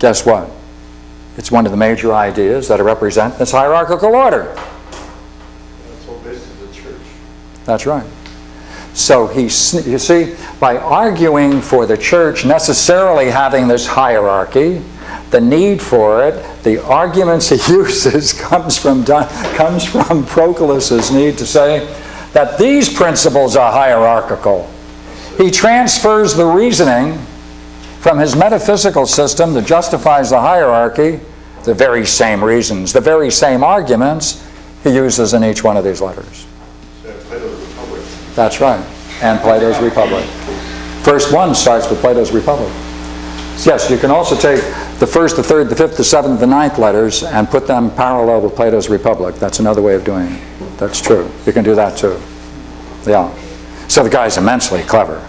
guess what? It's one of the major ideas that represent this hierarchical order. That's what basically the church. That's right. So he, you see, by arguing for the church necessarily having this hierarchy, the need for it, the arguments he uses comes from comes from Proclus's need to say that these principles are hierarchical. He transfers the reasoning from his metaphysical system that justifies the hierarchy, the very same reasons, the very same arguments he uses in each one of these letters. That's right. And Plato's Republic. First one starts with Plato's Republic. Yes, you can also take the first, the third, the fifth, the seventh, the ninth letters and put them parallel with Plato's Republic. That's another way of doing it. That's true. You can do that too. Yeah. So the guy's immensely clever.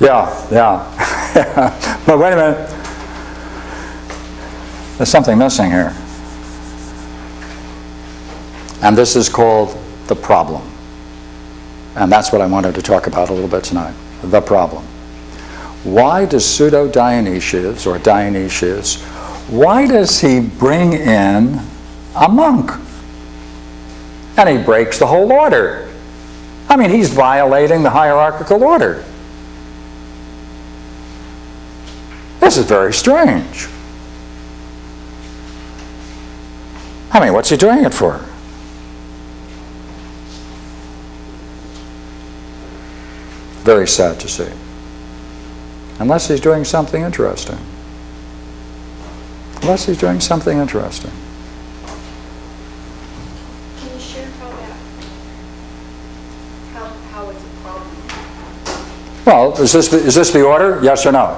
Yeah, yeah. but wait a minute. There's something missing here. And this is called the problem. And that's what I wanted to talk about a little bit tonight the problem. Why does Pseudo Dionysius, or Dionysius, why does he bring in a monk? And he breaks the whole order. I mean, he's violating the hierarchical order. This is very strange. I mean, what's he doing it for? Very sad to see. Unless he's doing something interesting. Unless he's doing something interesting. Can you share how that, how, how it's a problem? Well, is this, the, is this the order? Yes or no?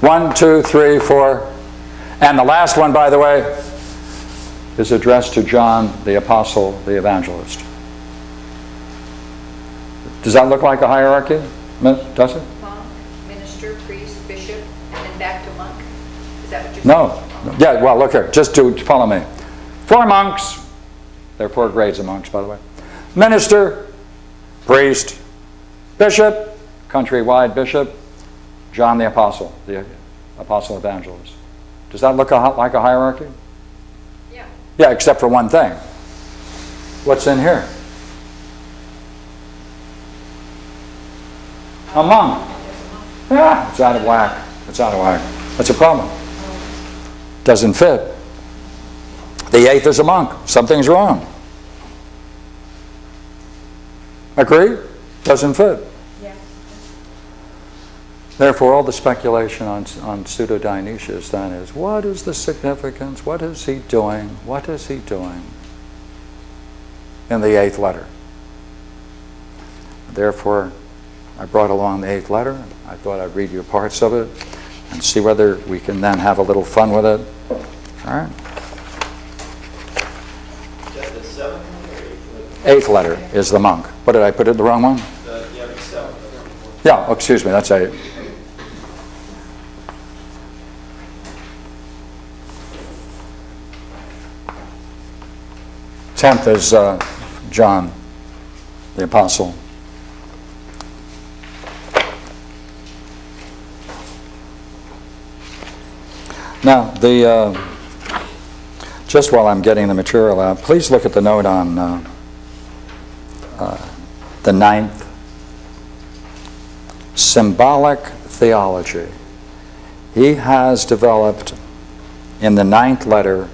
One, two, three, four. And the last one, by the way, is addressed to John the Apostle, the Evangelist. Does that look like a hierarchy? Does it? That what you're saying? No. Yeah, well, look here. Just do follow me. Four monks. There are four grades of monks, by the way. Minister, priest, bishop, countrywide bishop, John the Apostle, the Apostle Evangelist. Does that look a, like a hierarchy? Yeah. Yeah, except for one thing. What's in here? A monk. Yeah, it's out of whack. It's out of whack. That's a problem. Doesn't fit. The eighth is a monk. Something's wrong. Agree? Doesn't fit. Yeah. Therefore, all the speculation on, on pseudo Dionysius then is what is the significance? What is he doing? What is he doing in the eighth letter? Therefore, I brought along the eighth letter. I thought I'd read you parts of it and see whether we can then have a little fun with it. All right? Eighth? Letter is the monk. What did I put in the wrong one? Yeah, oh, excuse me, that's eight. Tenth is uh, John, the apostle. Now, the, uh, just while I'm getting the material out, please look at the note on uh, uh, the ninth. Symbolic theology. He has developed in the ninth letter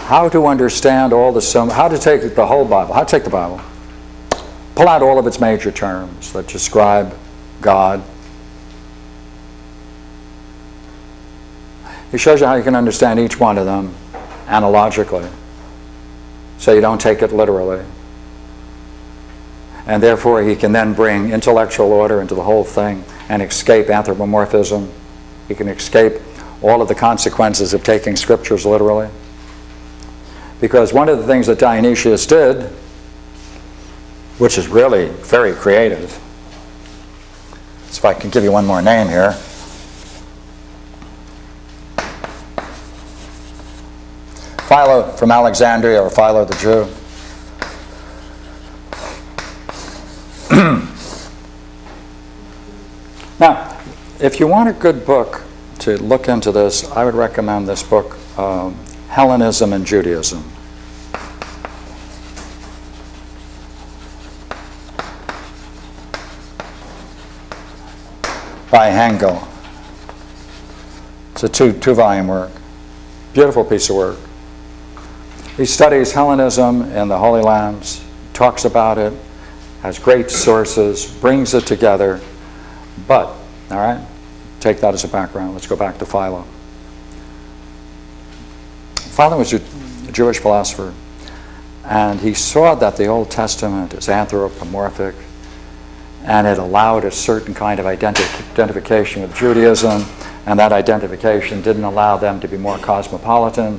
how to understand all the sym- how to take the whole Bible, how to take the Bible, pull out all of its major terms that describe God. He shows you how you can understand each one of them analogically, so you don't take it literally. And therefore, he can then bring intellectual order into the whole thing and escape anthropomorphism. He can escape all of the consequences of taking scriptures literally. Because one of the things that Dionysius did, which is really very creative, so if I can give you one more name here. Philo from Alexandria, or Philo the Jew. now, if you want a good book to look into this, I would recommend this book, um, Hellenism and Judaism. By Hengel. It's a two, two volume work. Beautiful piece of work. He studies Hellenism in the Holy Lands, talks about it, has great sources, brings it together. But, all right, take that as a background. Let's go back to Philo. Philo was a Jewish philosopher, and he saw that the Old Testament is anthropomorphic, and it allowed a certain kind of identi- identification with Judaism, and that identification didn't allow them to be more cosmopolitan.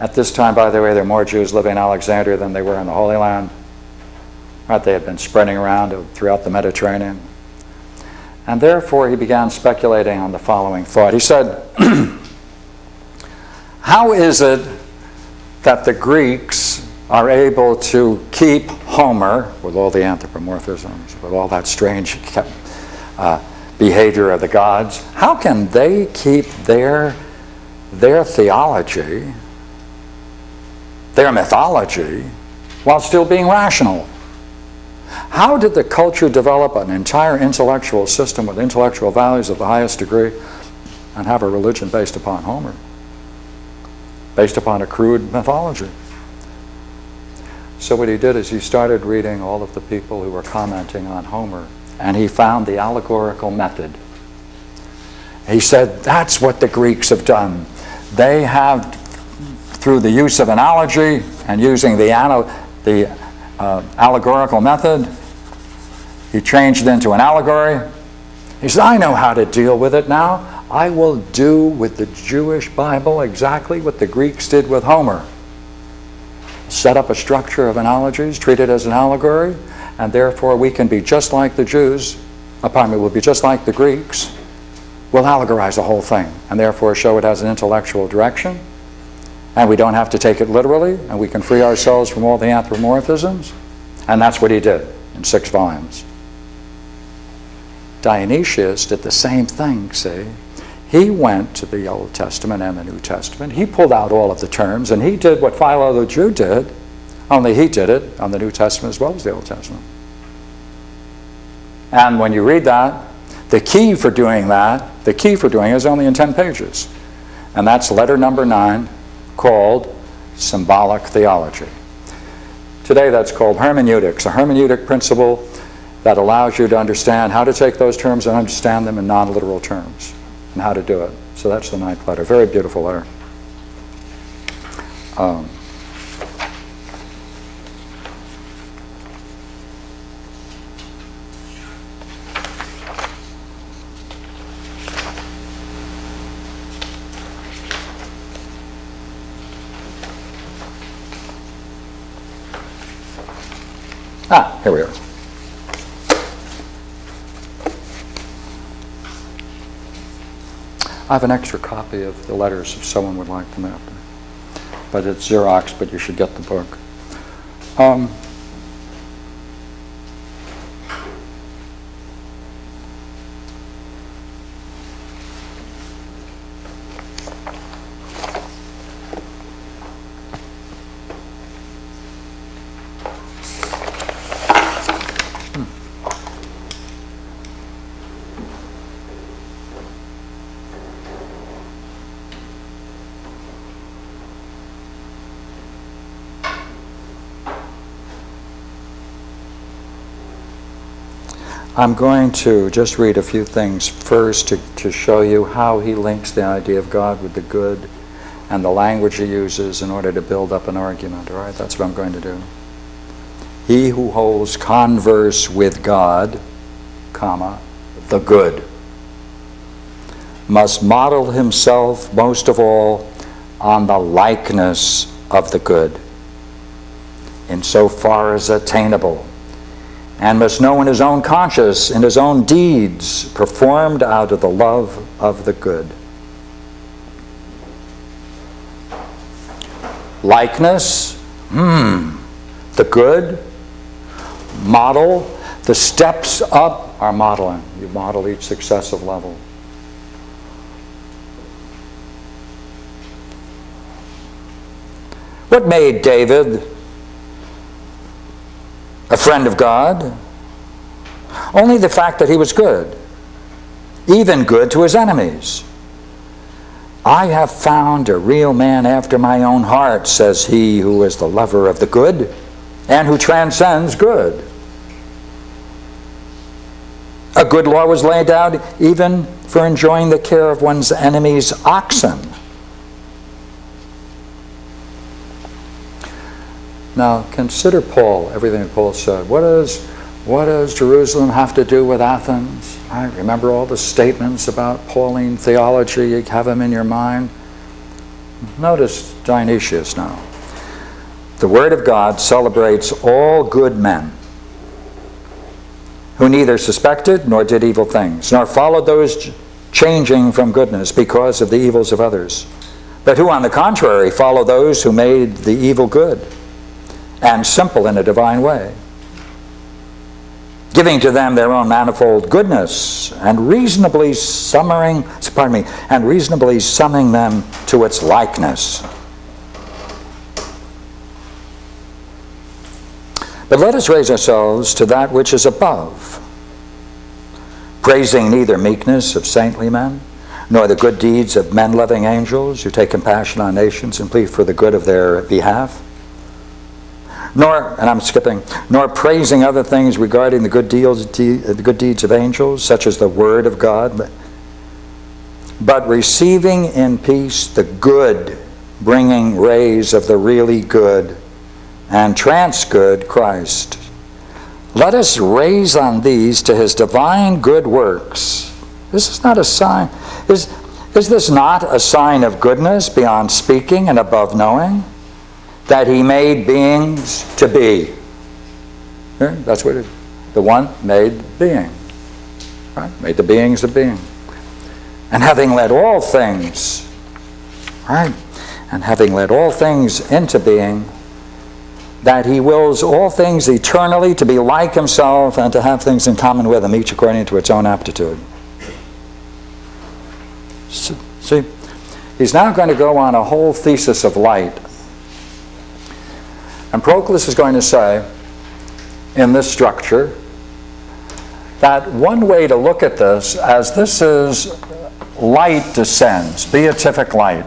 At this time, by the way, there are more Jews living in Alexandria than they were in the Holy Land. Right, they had been spreading around throughout the Mediterranean. And therefore, he began speculating on the following thought. He said, How is it that the Greeks are able to keep Homer, with all the anthropomorphisms, with all that strange uh, behavior of the gods, how can they keep their, their theology, their mythology, while still being rational? How did the culture develop an entire intellectual system with intellectual values of the highest degree and have a religion based upon Homer? Based upon a crude mythology. So, what he did is he started reading all of the people who were commenting on Homer, and he found the allegorical method. He said, That's what the Greeks have done. They have, through the use of analogy and using the, the uh, allegorical method. He changed it into an allegory. He said, I know how to deal with it now. I will do with the Jewish Bible exactly what the Greeks did with Homer. Set up a structure of analogies, treat it as an allegory, and therefore we can be just like the Jews, pardon me, we'll be just like the Greeks. We'll allegorize the whole thing, and therefore show it has an intellectual direction, and we don't have to take it literally, and we can free ourselves from all the anthropomorphisms. And that's what he did in six volumes. Dionysius did the same thing, see? He went to the Old Testament and the New Testament. He pulled out all of the terms, and he did what Philo the Jew did, only he did it on the New Testament as well as the Old Testament. And when you read that, the key for doing that, the key for doing it is only in 10 pages. And that's letter number nine, called symbolic theology. Today that's called hermeneutics, a hermeneutic principle that allows you to understand how to take those terms and understand them in non-literal terms and how to do it. So that's the ninth letter. Very beautiful letter. Um, Ah, here we are. I have an extra copy of the letters if someone would like them after. But it's Xerox, but you should get the book. Um, I'm going to just read a few things first to, to show you how he links the idea of God with the good and the language he uses in order to build up an argument. All right, that's what I'm going to do. He who holds converse with God, comma, the good, must model himself most of all on the likeness of the good, insofar as attainable, and must know in his own conscience, in his own deeds, performed out of the love of the good. Likeness, hmm, the good, model, the steps up are modeling. You model each successive level. What made David a friend of God? Only the fact that he was good, even good to his enemies. I have found a real man after my own heart, says he who is the lover of the good and who transcends good. A good law was laid out even for enjoying the care of one's enemy's oxen. Now consider Paul, everything that Paul said. What does, what does Jerusalem have to do with Athens? I Remember all the statements about Pauline theology, you have them in your mind? Notice Dionysius now. The Word of God celebrates all good men who neither suspected nor did evil things, nor followed those changing from goodness because of the evils of others, but who, on the contrary, follow those who made the evil good and simple in a divine way, giving to them their own manifold goodness and reasonably summing, pardon me, and reasonably summing them to its likeness. But let us raise ourselves to that which is above, praising neither meekness of saintly men, nor the good deeds of men loving angels who take compassion on nations and plead for the good of their behalf nor, and I'm skipping, nor praising other things regarding the good deeds, the good deeds of angels, such as the Word of God, but, but receiving in peace the good, bringing rays of the really good and trans good Christ. Let us raise on these to his divine good works. This is not a sign. Is, is this not a sign of goodness beyond speaking and above knowing? That he made beings to be. That's what it, the one made being. Right? Made the beings a being. And having led all things, right? And having led all things into being, that he wills all things eternally to be like himself and to have things in common with him, each according to its own aptitude. See, he's now going to go on a whole thesis of light and Proclus is going to say in this structure that one way to look at this as this is light descends, beatific light.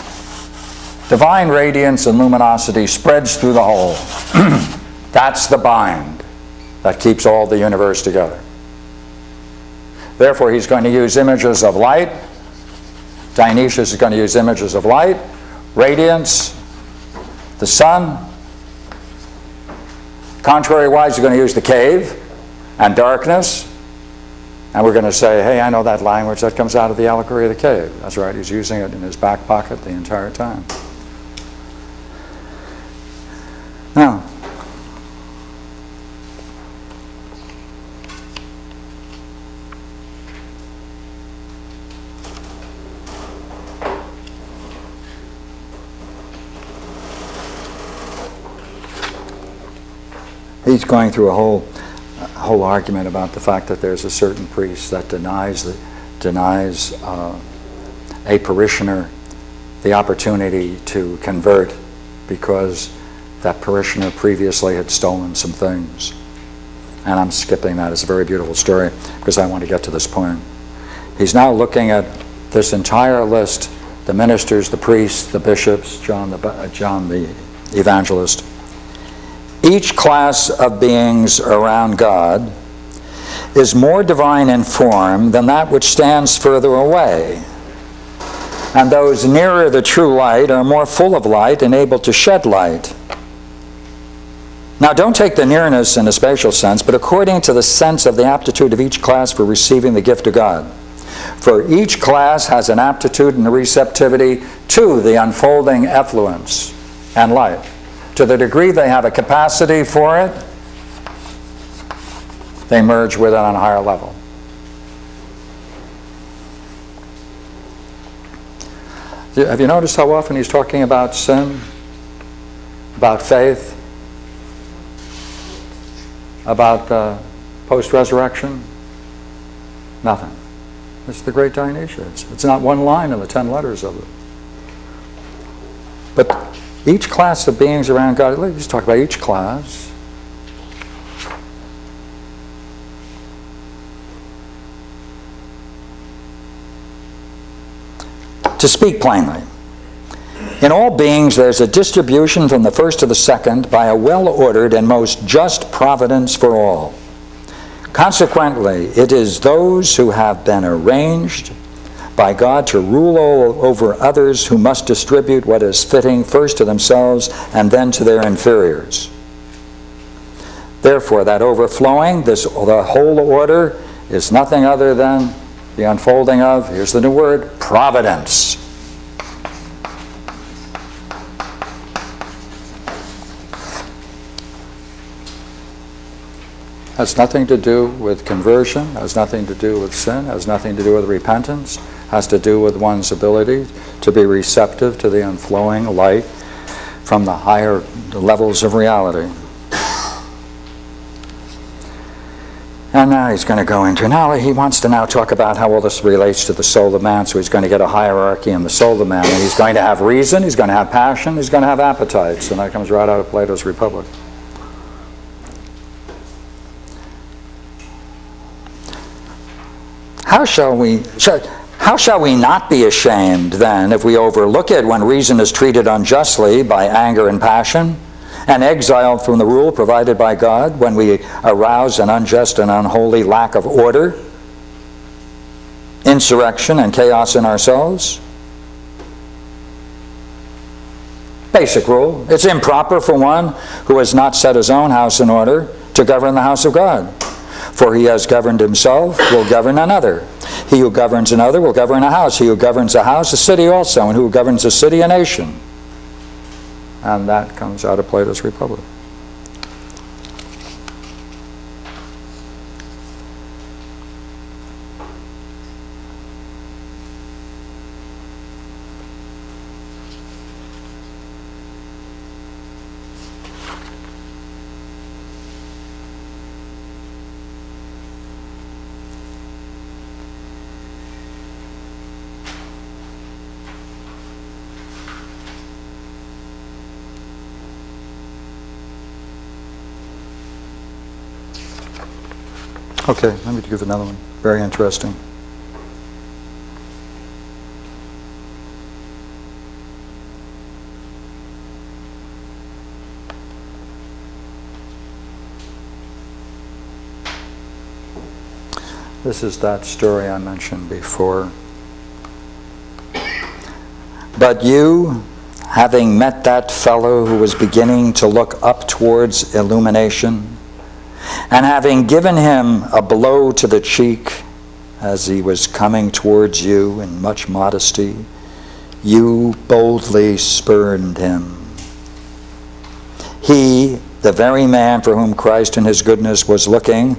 Divine radiance and luminosity spreads through the whole. That's the bind that keeps all the universe together. Therefore, he's going to use images of light. Dionysius is going to use images of light, radiance, the sun, Contrary-wise, you're going to use the cave and darkness. And we're going to say, hey, I know that language. That comes out of the allegory of the cave. That's right. He's using it in his back pocket the entire time. Now, he's going through a whole a whole argument about the fact that there's a certain priest that denies the, denies uh, a parishioner the opportunity to convert because that parishioner previously had stolen some things. And I'm skipping that. It's a very beautiful story because I want to get to this point. He's now looking at this entire list the ministers, the priests, the bishops, John the, John the evangelist, each class of beings around God is more divine in form than that which stands further away. And those nearer the true light are more full of light and able to shed light. Now, don't take the nearness in a spatial sense, but according to the sense of the aptitude of each class for receiving the gift of God. For each class has an aptitude and a receptivity to the unfolding effluence and light. To the degree they have a capacity for it, they merge with it on a higher level. Have you noticed how often he's talking about sin, about faith, about uh, post resurrection? Nothing. It's the great Dionysius. It's, not one line in the ten letters of it. Each class of beings around God, let's talk about each class. To speak plainly, in all beings there's a distribution from the first to the second by a well ordered and most just providence for all. Consequently, it is those who have been arranged by God to rule over others who must distribute what is fitting first to themselves and then to their inferiors. Therefore, that overflowing, this the whole order, is nothing other than the unfolding of, here's the new word, providence. Has nothing to do with conversion, has nothing to do with sin, has nothing to do with repentance, has to do with one's ability to be receptive to the unflowing light from the higher levels of reality. And now he's going to go into, now he wants to now talk about how all this relates to the soul of man, so he's going to get a hierarchy in the soul of man. And he's going to have reason, he's going to have passion, he's going to have appetites. And that comes right out of Plato's Republic. How shall we, how shall we not be ashamed then if we overlook it when reason is treated unjustly by anger and passion, and exiled from the rule provided by God when we arouse an unjust and unholy lack of order, insurrection, and chaos in ourselves? Basic rule. It's improper for one who has not set his own house in order to govern the house of God. For he has governed himself, will govern another. He who governs another will govern a house. He who governs a house, a city also. And who governs a city, a nation. And that comes out of Plato's Republic. Okay, let me give another one. Very interesting. This is that story I mentioned before. But you, having met that fellow who was beginning to look up towards illumination, and having given him a blow to the cheek as he was coming towards you in much modesty, you boldly spurned him. He, the very man for whom Christ in his goodness was looking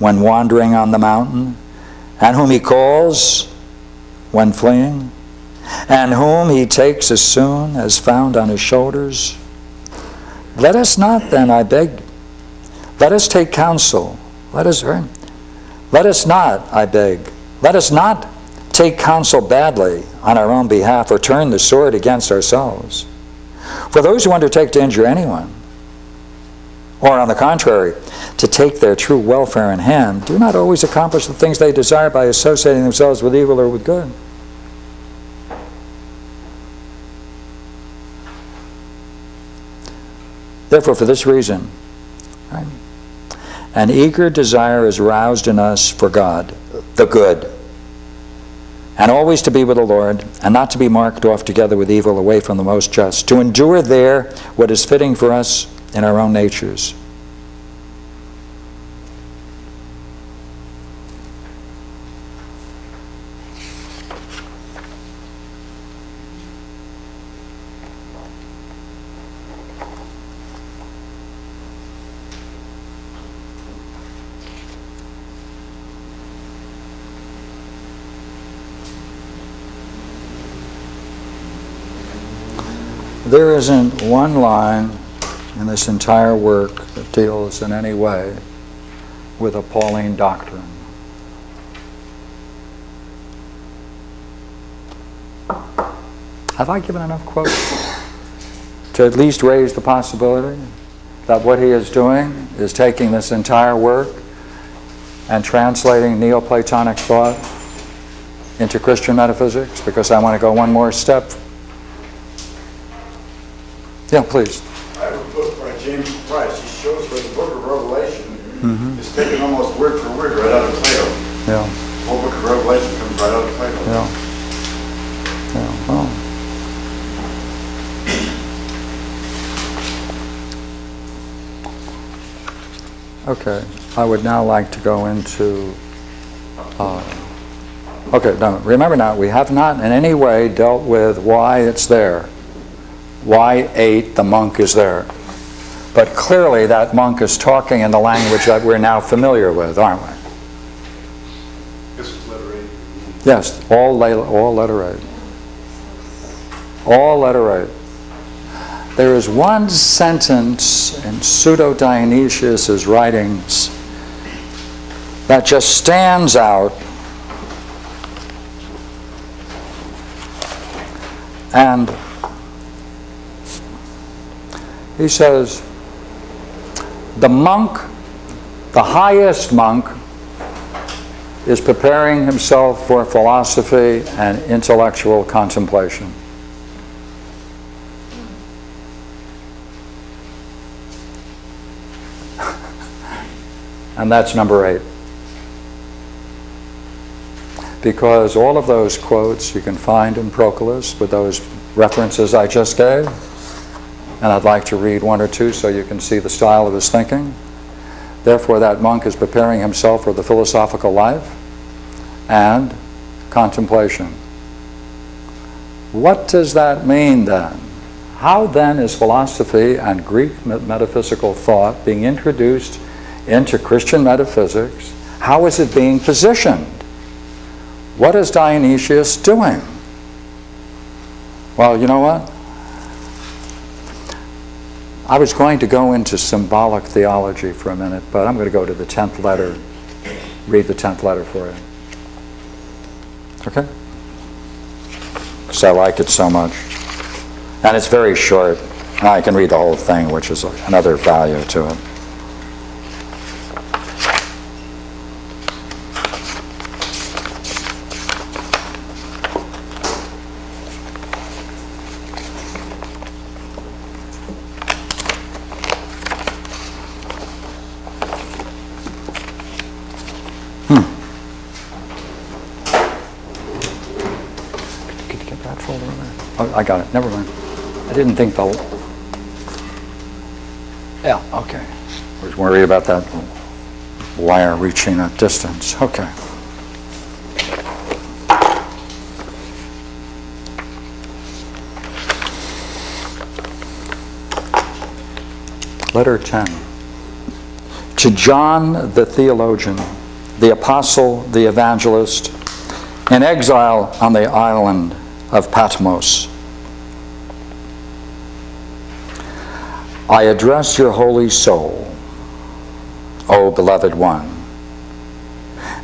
when wandering on the mountain, and whom he calls when fleeing, and whom he takes as soon as found on his shoulders. Let us not then, I beg let us take counsel. Let us, let us not, I beg, let us not take counsel badly on our own behalf or turn the sword against ourselves. For those who undertake to injure anyone, or on the contrary, to take their true welfare in hand, do not always accomplish the things they desire by associating themselves with evil or with good. Therefore, for this reason, An eager desire is roused in us for God, the good, and always to be with the Lord, and not to be marked off together with evil away from the most just, to endure there what is fitting for us in our own natures. There isn't one line in this entire work that deals in any way with a Pauline doctrine. Have I given enough quotes to at least raise the possibility that what he is doing is taking this entire work and translating Neoplatonic thought into Christian metaphysics? Because I want to go one more step yeah, please. I have a book by James Price. He shows where the book of Revelation is taken almost word for word right out of Plato. Yeah, The whole book of Revelation comes right out of Plato. yeah. Yeah, well. Okay, I would now like to go into, uh, okay, no, remember now, we have not in any way dealt with why it's there. Why eight, the monk is there. But clearly that monk is talking in the language that we're now familiar with, aren't we? This is letter eight. Yes, all, all letter eight. All letter eight. There is one sentence in Pseudo Dionysius' writings that just stands out. And he says, the monk, the highest monk, is preparing himself for philosophy and intellectual contemplation. and that's number eight. Because all of those quotes you can find in Proclus with those references I just gave, and I'd like to read one or two so you can see the style of his thinking. Therefore, that monk is preparing himself for the philosophical life and contemplation. What does that mean then? How then is philosophy and Greek metaphysical thought being introduced into Christian metaphysics? How is it being positioned? What is Dionysius doing? Well, you know what? I was going to go into symbolic theology for a minute, but I'm going to go to the 10th letter, read the 10th letter for you. Okay? Because I like it so much. And it's very short. I can read the whole thing, which is another value to it. I got it. Never mind. I didn't think the. Yeah, okay. I was worried about that wire reaching a distance. Okay. Letter 10. To John the theologian, the apostle, the evangelist, in exile on the island of Patmos. I address your holy soul, O beloved one,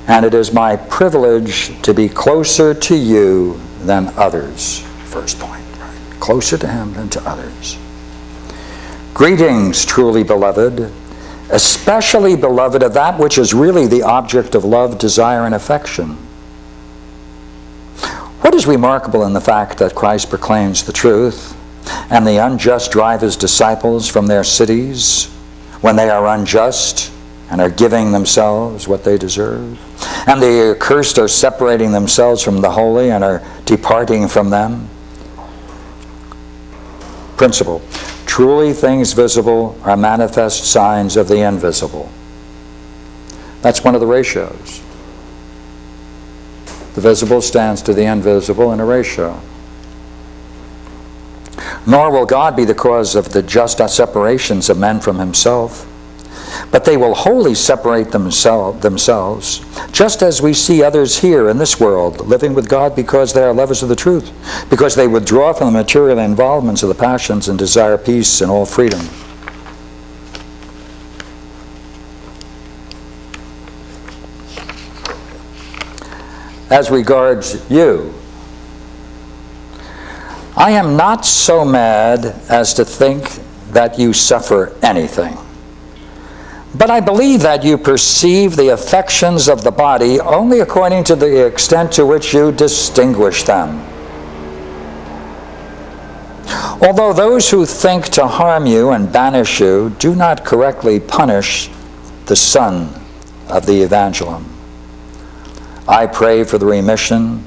and it is my privilege to be closer to you than others. First point, right? Closer to him than to others. Greetings, truly beloved, especially beloved of that which is really the object of love, desire, and affection. What is remarkable in the fact that Christ proclaims the truth and the unjust drive his disciples from their cities when they are unjust and are giving themselves what they deserve. And the accursed are separating themselves from the holy and are departing from them. Principle Truly, things visible are manifest signs of the invisible. That's one of the ratios. The visible stands to the invisible in a ratio. Nor will God be the cause of the just separations of men from himself, but they will wholly separate themsel- themselves, just as we see others here in this world living with God because they are lovers of the truth, because they withdraw from the material involvements of the passions and desire peace and all freedom. As regards you, I am not so mad as to think that you suffer anything. But I believe that you perceive the affections of the body only according to the extent to which you distinguish them. Although those who think to harm you and banish you do not correctly punish the son of the evangelum. I pray for the remission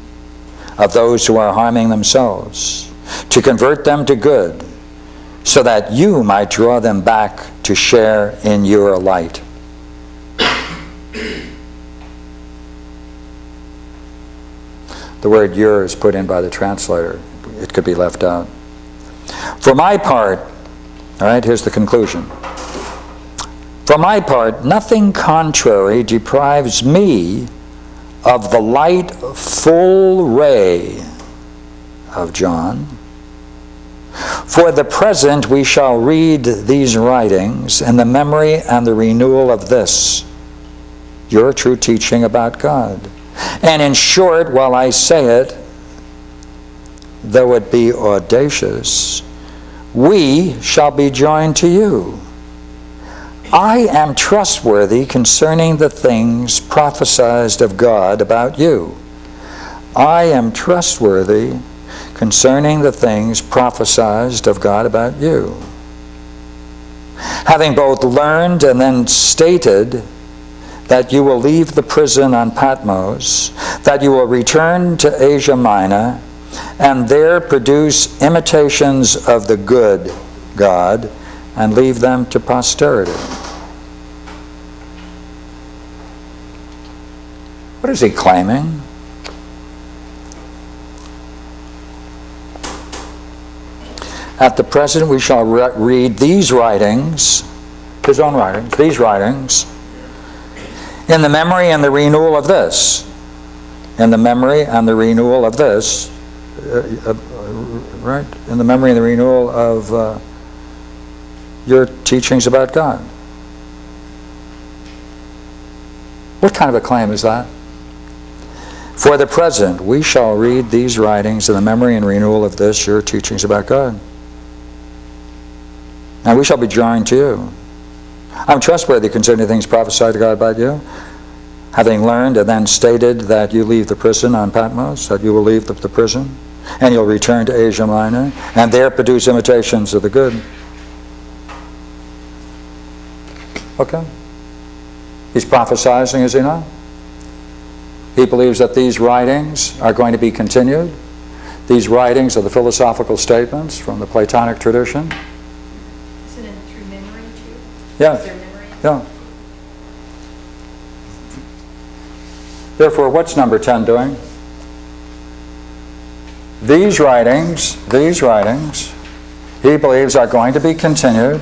of those who are harming themselves, to convert them to good, so that you might draw them back to share in your light. The word your is put in by the translator. It could be left out. For my part, all right, here's the conclusion. For my part, nothing contrary deprives me of the light full ray of John. For the present we shall read these writings in the memory and the renewal of this, your true teaching about God. And in short, while I say it, though it be audacious, we shall be joined to you. I am trustworthy concerning the things prophesied of God about you. I am trustworthy concerning the things prophesied of God about you. Having both learned and then stated that you will leave the prison on Patmos, that you will return to Asia Minor, and there produce imitations of the good God and leave them to posterity. What is he claiming? At the present, we shall re- read these writings, his own writings, these writings, in the memory and the renewal of this. In the memory and the renewal of this. Uh, uh, right? In the memory and the renewal of uh, your teachings about God. What kind of a claim is that? For the present, we shall read these writings in the memory and renewal of this, your teachings about God. And we shall be joined to you. I'm trustworthy concerning things prophesied to God about you, having learned and then stated that you leave the prison on Patmos, that you will leave the, the prison, and you'll return to Asia Minor, and there produce imitations of the good. Okay? He's prophesizing, is he not? He believes that these writings are going to be continued. These writings are the philosophical statements from the Platonic tradition. Isn't it through memory too? Yeah. Is there memory? Yeah. Therefore, what's number 10 doing? These writings, these writings, he believes are going to be continued.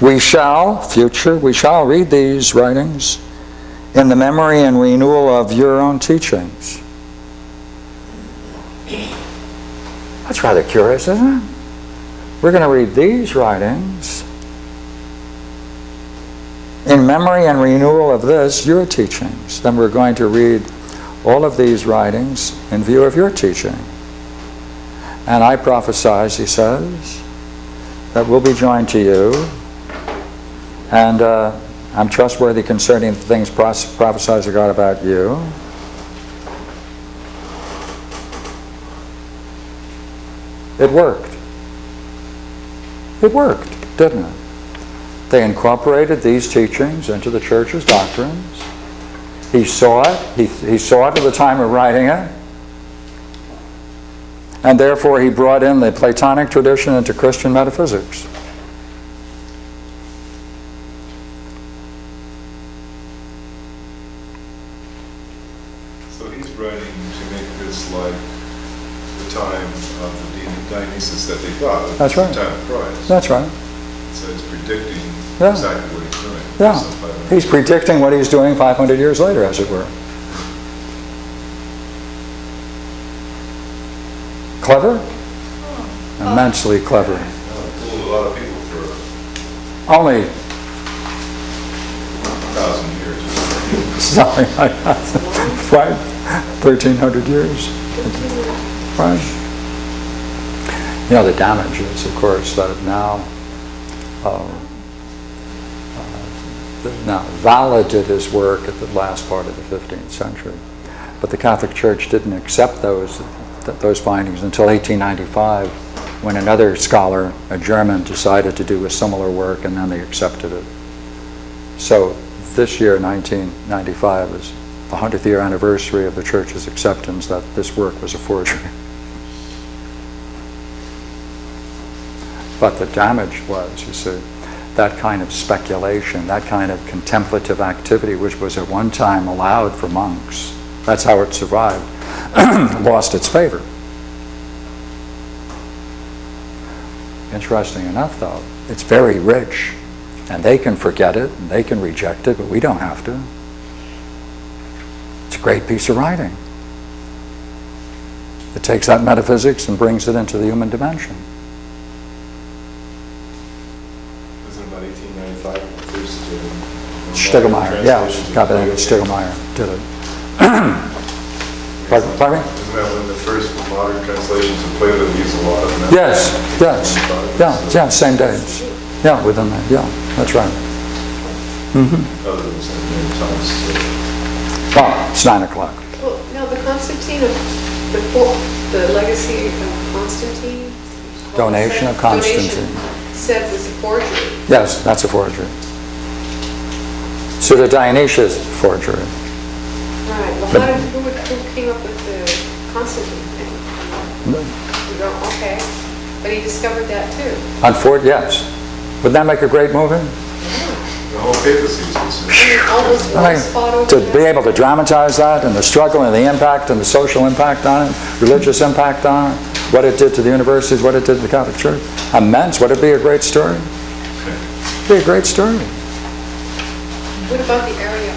We shall, future, we shall read these writings in the memory and renewal of your own teachings. That's rather curious, isn't it? We're going to read these writings in memory and renewal of this, your teachings. Then we're going to read all of these writings in view of your teaching. And I prophesize, he says, that we'll be joined to you. And uh, I'm trustworthy concerning the things prophesied of God about you. It worked. It worked, didn't it? They incorporated these teachings into the church's doctrines. He saw it. He, he saw it at the time of writing it. And therefore, he brought in the Platonic tradition into Christian metaphysics. So he's writing to make this like the time of the Di- Dionysius that they thought. was That's right. Time of Christ. That's right. So it's predicting Yeah. exactly what he's doing. Yeah. So 500 He's predicting what he's doing 500 years later, as it were. Clever? Immensely clever. Oh, well, Fooled a lot of people for Only thousand years. something like that. Right? 1,300 years. Right? You know, the damage is, of course, that now, uh, uh, now, Valla did his work at the last part of the 15th century, but the Catholic Church didn't accept those, th- those findings until 1895, when another scholar, a German, decided to do a similar work, and then they accepted it. So this year, 1995, is the 100th year anniversary of the Church's acceptance that this work was a forgery. But the damage was, you see, that kind of speculation, that kind of contemplative activity, which was at one time allowed for monks, that's how it survived, lost its favor. Interesting enough, though, it's very rich, and they can forget it, and they can reject it, but we don't have to. It's a great piece of writing. It takes that metaphysics and brings it into the human dimension. Was it about 1895, the first? Stiglmayr, yes, translation? Captain Stiglmayr did it. Pardon pardon me? Isn't that when the first modern translations of Plato use a lot of that? Yes, yes, yeah, yeah, same days. Yeah, within that, yeah, that's right. Mm-hmm. Other than St. Mary Thomas. Well, it's nine o'clock. Well, no, the Constantine of, the, fo- the legacy of Constantine. Donation of donation Constantine. Said was a forgery. Yes, that's a forgery. So the Dionysius forgery. Right, well, how did, who, would- who came up with the Constantine thing? You go, okay, but he discovered that too. On Ford, yes. Wouldn't that make a great movie? The whole papacy is I mean, all those I wars fought mean, over to be able to dramatize that and the struggle and the impact and the social impact on it, religious impact on it, what it did to the universities, what it did to the Catholic Church, immense. Would it be a great story? It'd Be a great story. What about the area?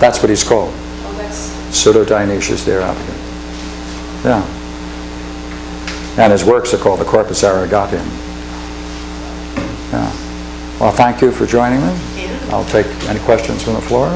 That's what he's called, Oh, that's, Pseudo Dionysius the Areopagite. Yeah. And his works are called the Corpus Areopagitum. Yeah. Well, thank you for joining me. yeah. I'll take any questions from the floor.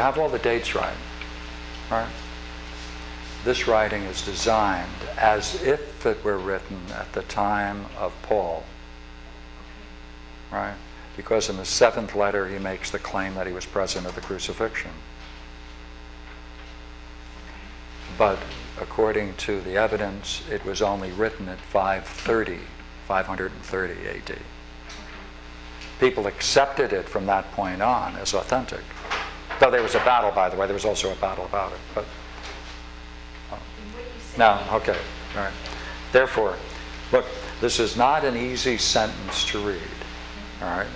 You have all the dates right, right? This writing is designed as if it were written at the time of Paul, right? Because in the seventh letter, he makes the claim that he was present at the crucifixion. But according to the evidence, it was only written at 530, 530 AD. People accepted it from that point on as authentic. Though there was a battle, by the way, there was also a battle about it. But And what you said no, okay, all right. Therefore, look, this is not an easy sentence to read, all right?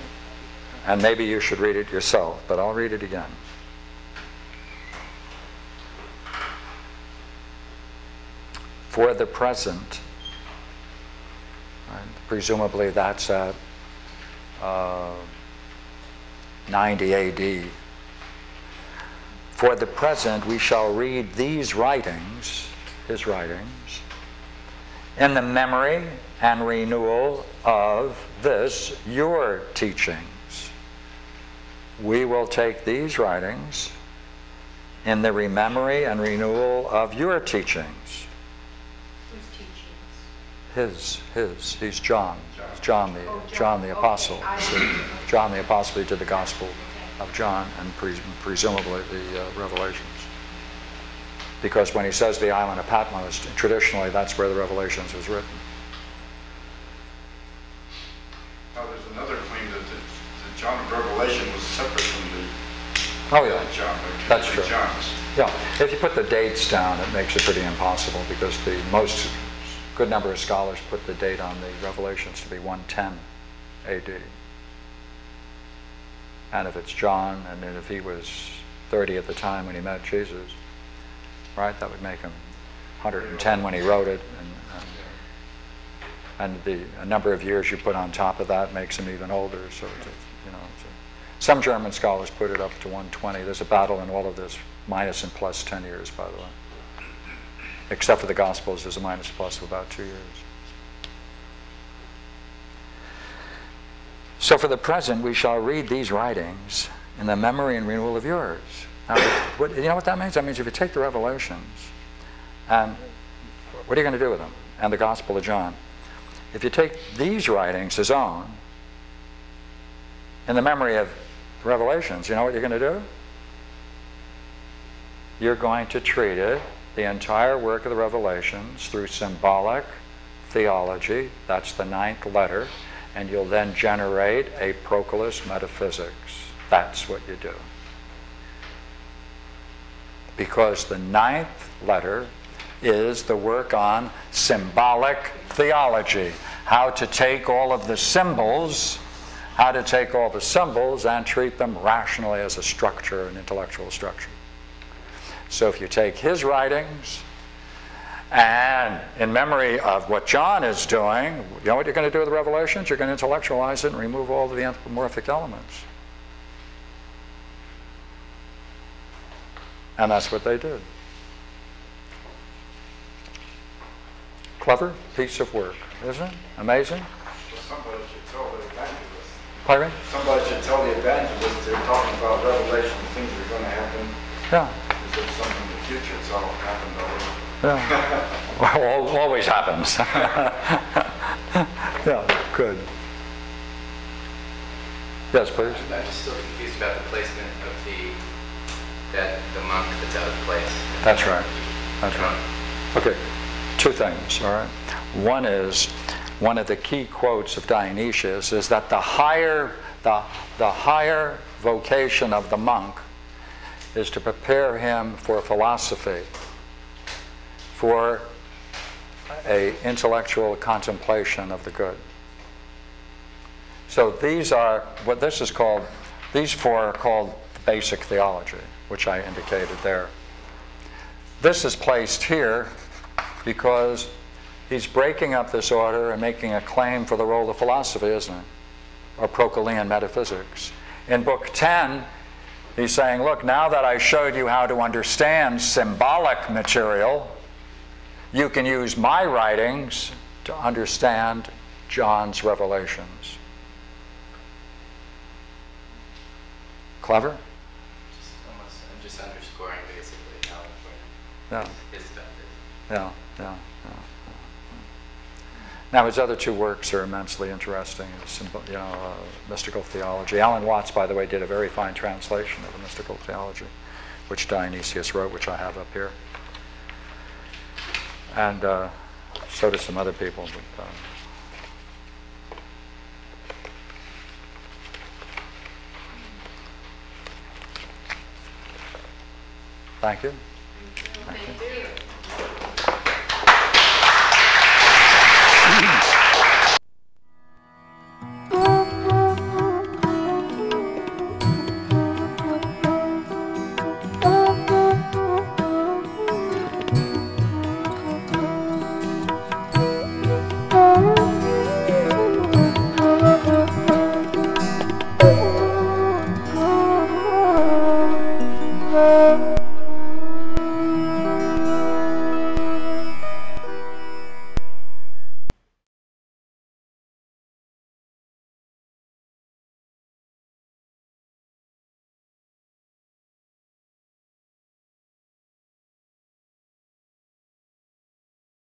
And maybe you should read it yourself, but I'll read it again. For the present, right, presumably that's at uh, 90 AD. For the present, we shall read these writings, his writings, in the memory and renewal of this, your teachings. We will take these writings in the rememory and renewal of your teachings. Whose teachings? His, his, he's John. John the, Oh, John. The apostle. I See, see. John the apostle, did the gospel. Of John and pre- presumably the uh, Revelations. Because when he says the island of Patmos, traditionally that's where the Revelations was written. Now, there's another claim that the, the John of Revelation was separate from the Oh, yeah. John. That's true. Johns. Yeah, if you put the dates down, it makes it pretty impossible because the most, good number of scholars put the date on the Revelations to be 110 AD. And if it's John, and then if he was 30 at the time when he met Jesus, right, that would make him 110 when he wrote it. And, and, and the a number of years you put on top of that makes him even older. So, it's, you know, a- some German scholars put it up to 120. There's a battle in all of this, minus and plus 10 years, by the way. Except for the Gospels, there's a minus plus of about two years. So for the present, we shall read these writings in the memory and renewal of yours. Now, what, you know what that means? That means if you take the Revelations, and what are you going to do with them? And the Gospel of John. If you take these writings as own, in the memory of Revelations, you know what you're going to do? You're going to treat it, the entire work of the Revelations, through symbolic theology, that's the ninth letter, and you'll then generate a Proclus metaphysics. That's what you do. Because the ninth letter is the work on symbolic theology, how to take all of the symbols, how to take all the symbols and treat them rationally as a structure, an intellectual structure. So if you take his writings and in memory of what John is doing, you know what you're going to do with the Revelations? You're going to intellectualize it and remove all of the anthropomorphic elements. And that's what they did. Clever piece of work, isn't it? Amazing? Well, somebody should tell the evangelist. Pardon? Somebody should tell the evangelist they're talking about Revelation, things that are going to happen. Yeah. Is there something in the future? It's all happened already. Yeah. Well, always happens. yeah, good. Yes, please. I'm just still confused about the placement of the, that, the monk that's out of place. That's right. That's right. Okay, two things, all right? One is, one of the key quotes of Dionysius is that the higher, the, the higher vocation of the monk is to prepare him for philosophy, for a intellectual contemplation of the good. So these are, what this is called, these four are called basic theology, which I indicated there. This is placed here because he's breaking up this order and making a claim for the role of philosophy, isn't it? Or Proclean metaphysics. In Book 10, he's saying, look, now that I showed you how to understand symbolic material, you can use my writings to understand John's revelations. Clever? Just almost, I'm just underscoring basically how Yeah. his stuff is. Yeah, yeah, yeah. yeah. Now, his other two works are immensely interesting. You know, uh, mystical theology. Alan Watts, by the way, did a very fine translation of the mystical theology, which Dionysius wrote, which I have up here and uh, so do some other people. But, uh, thank you. Thank you.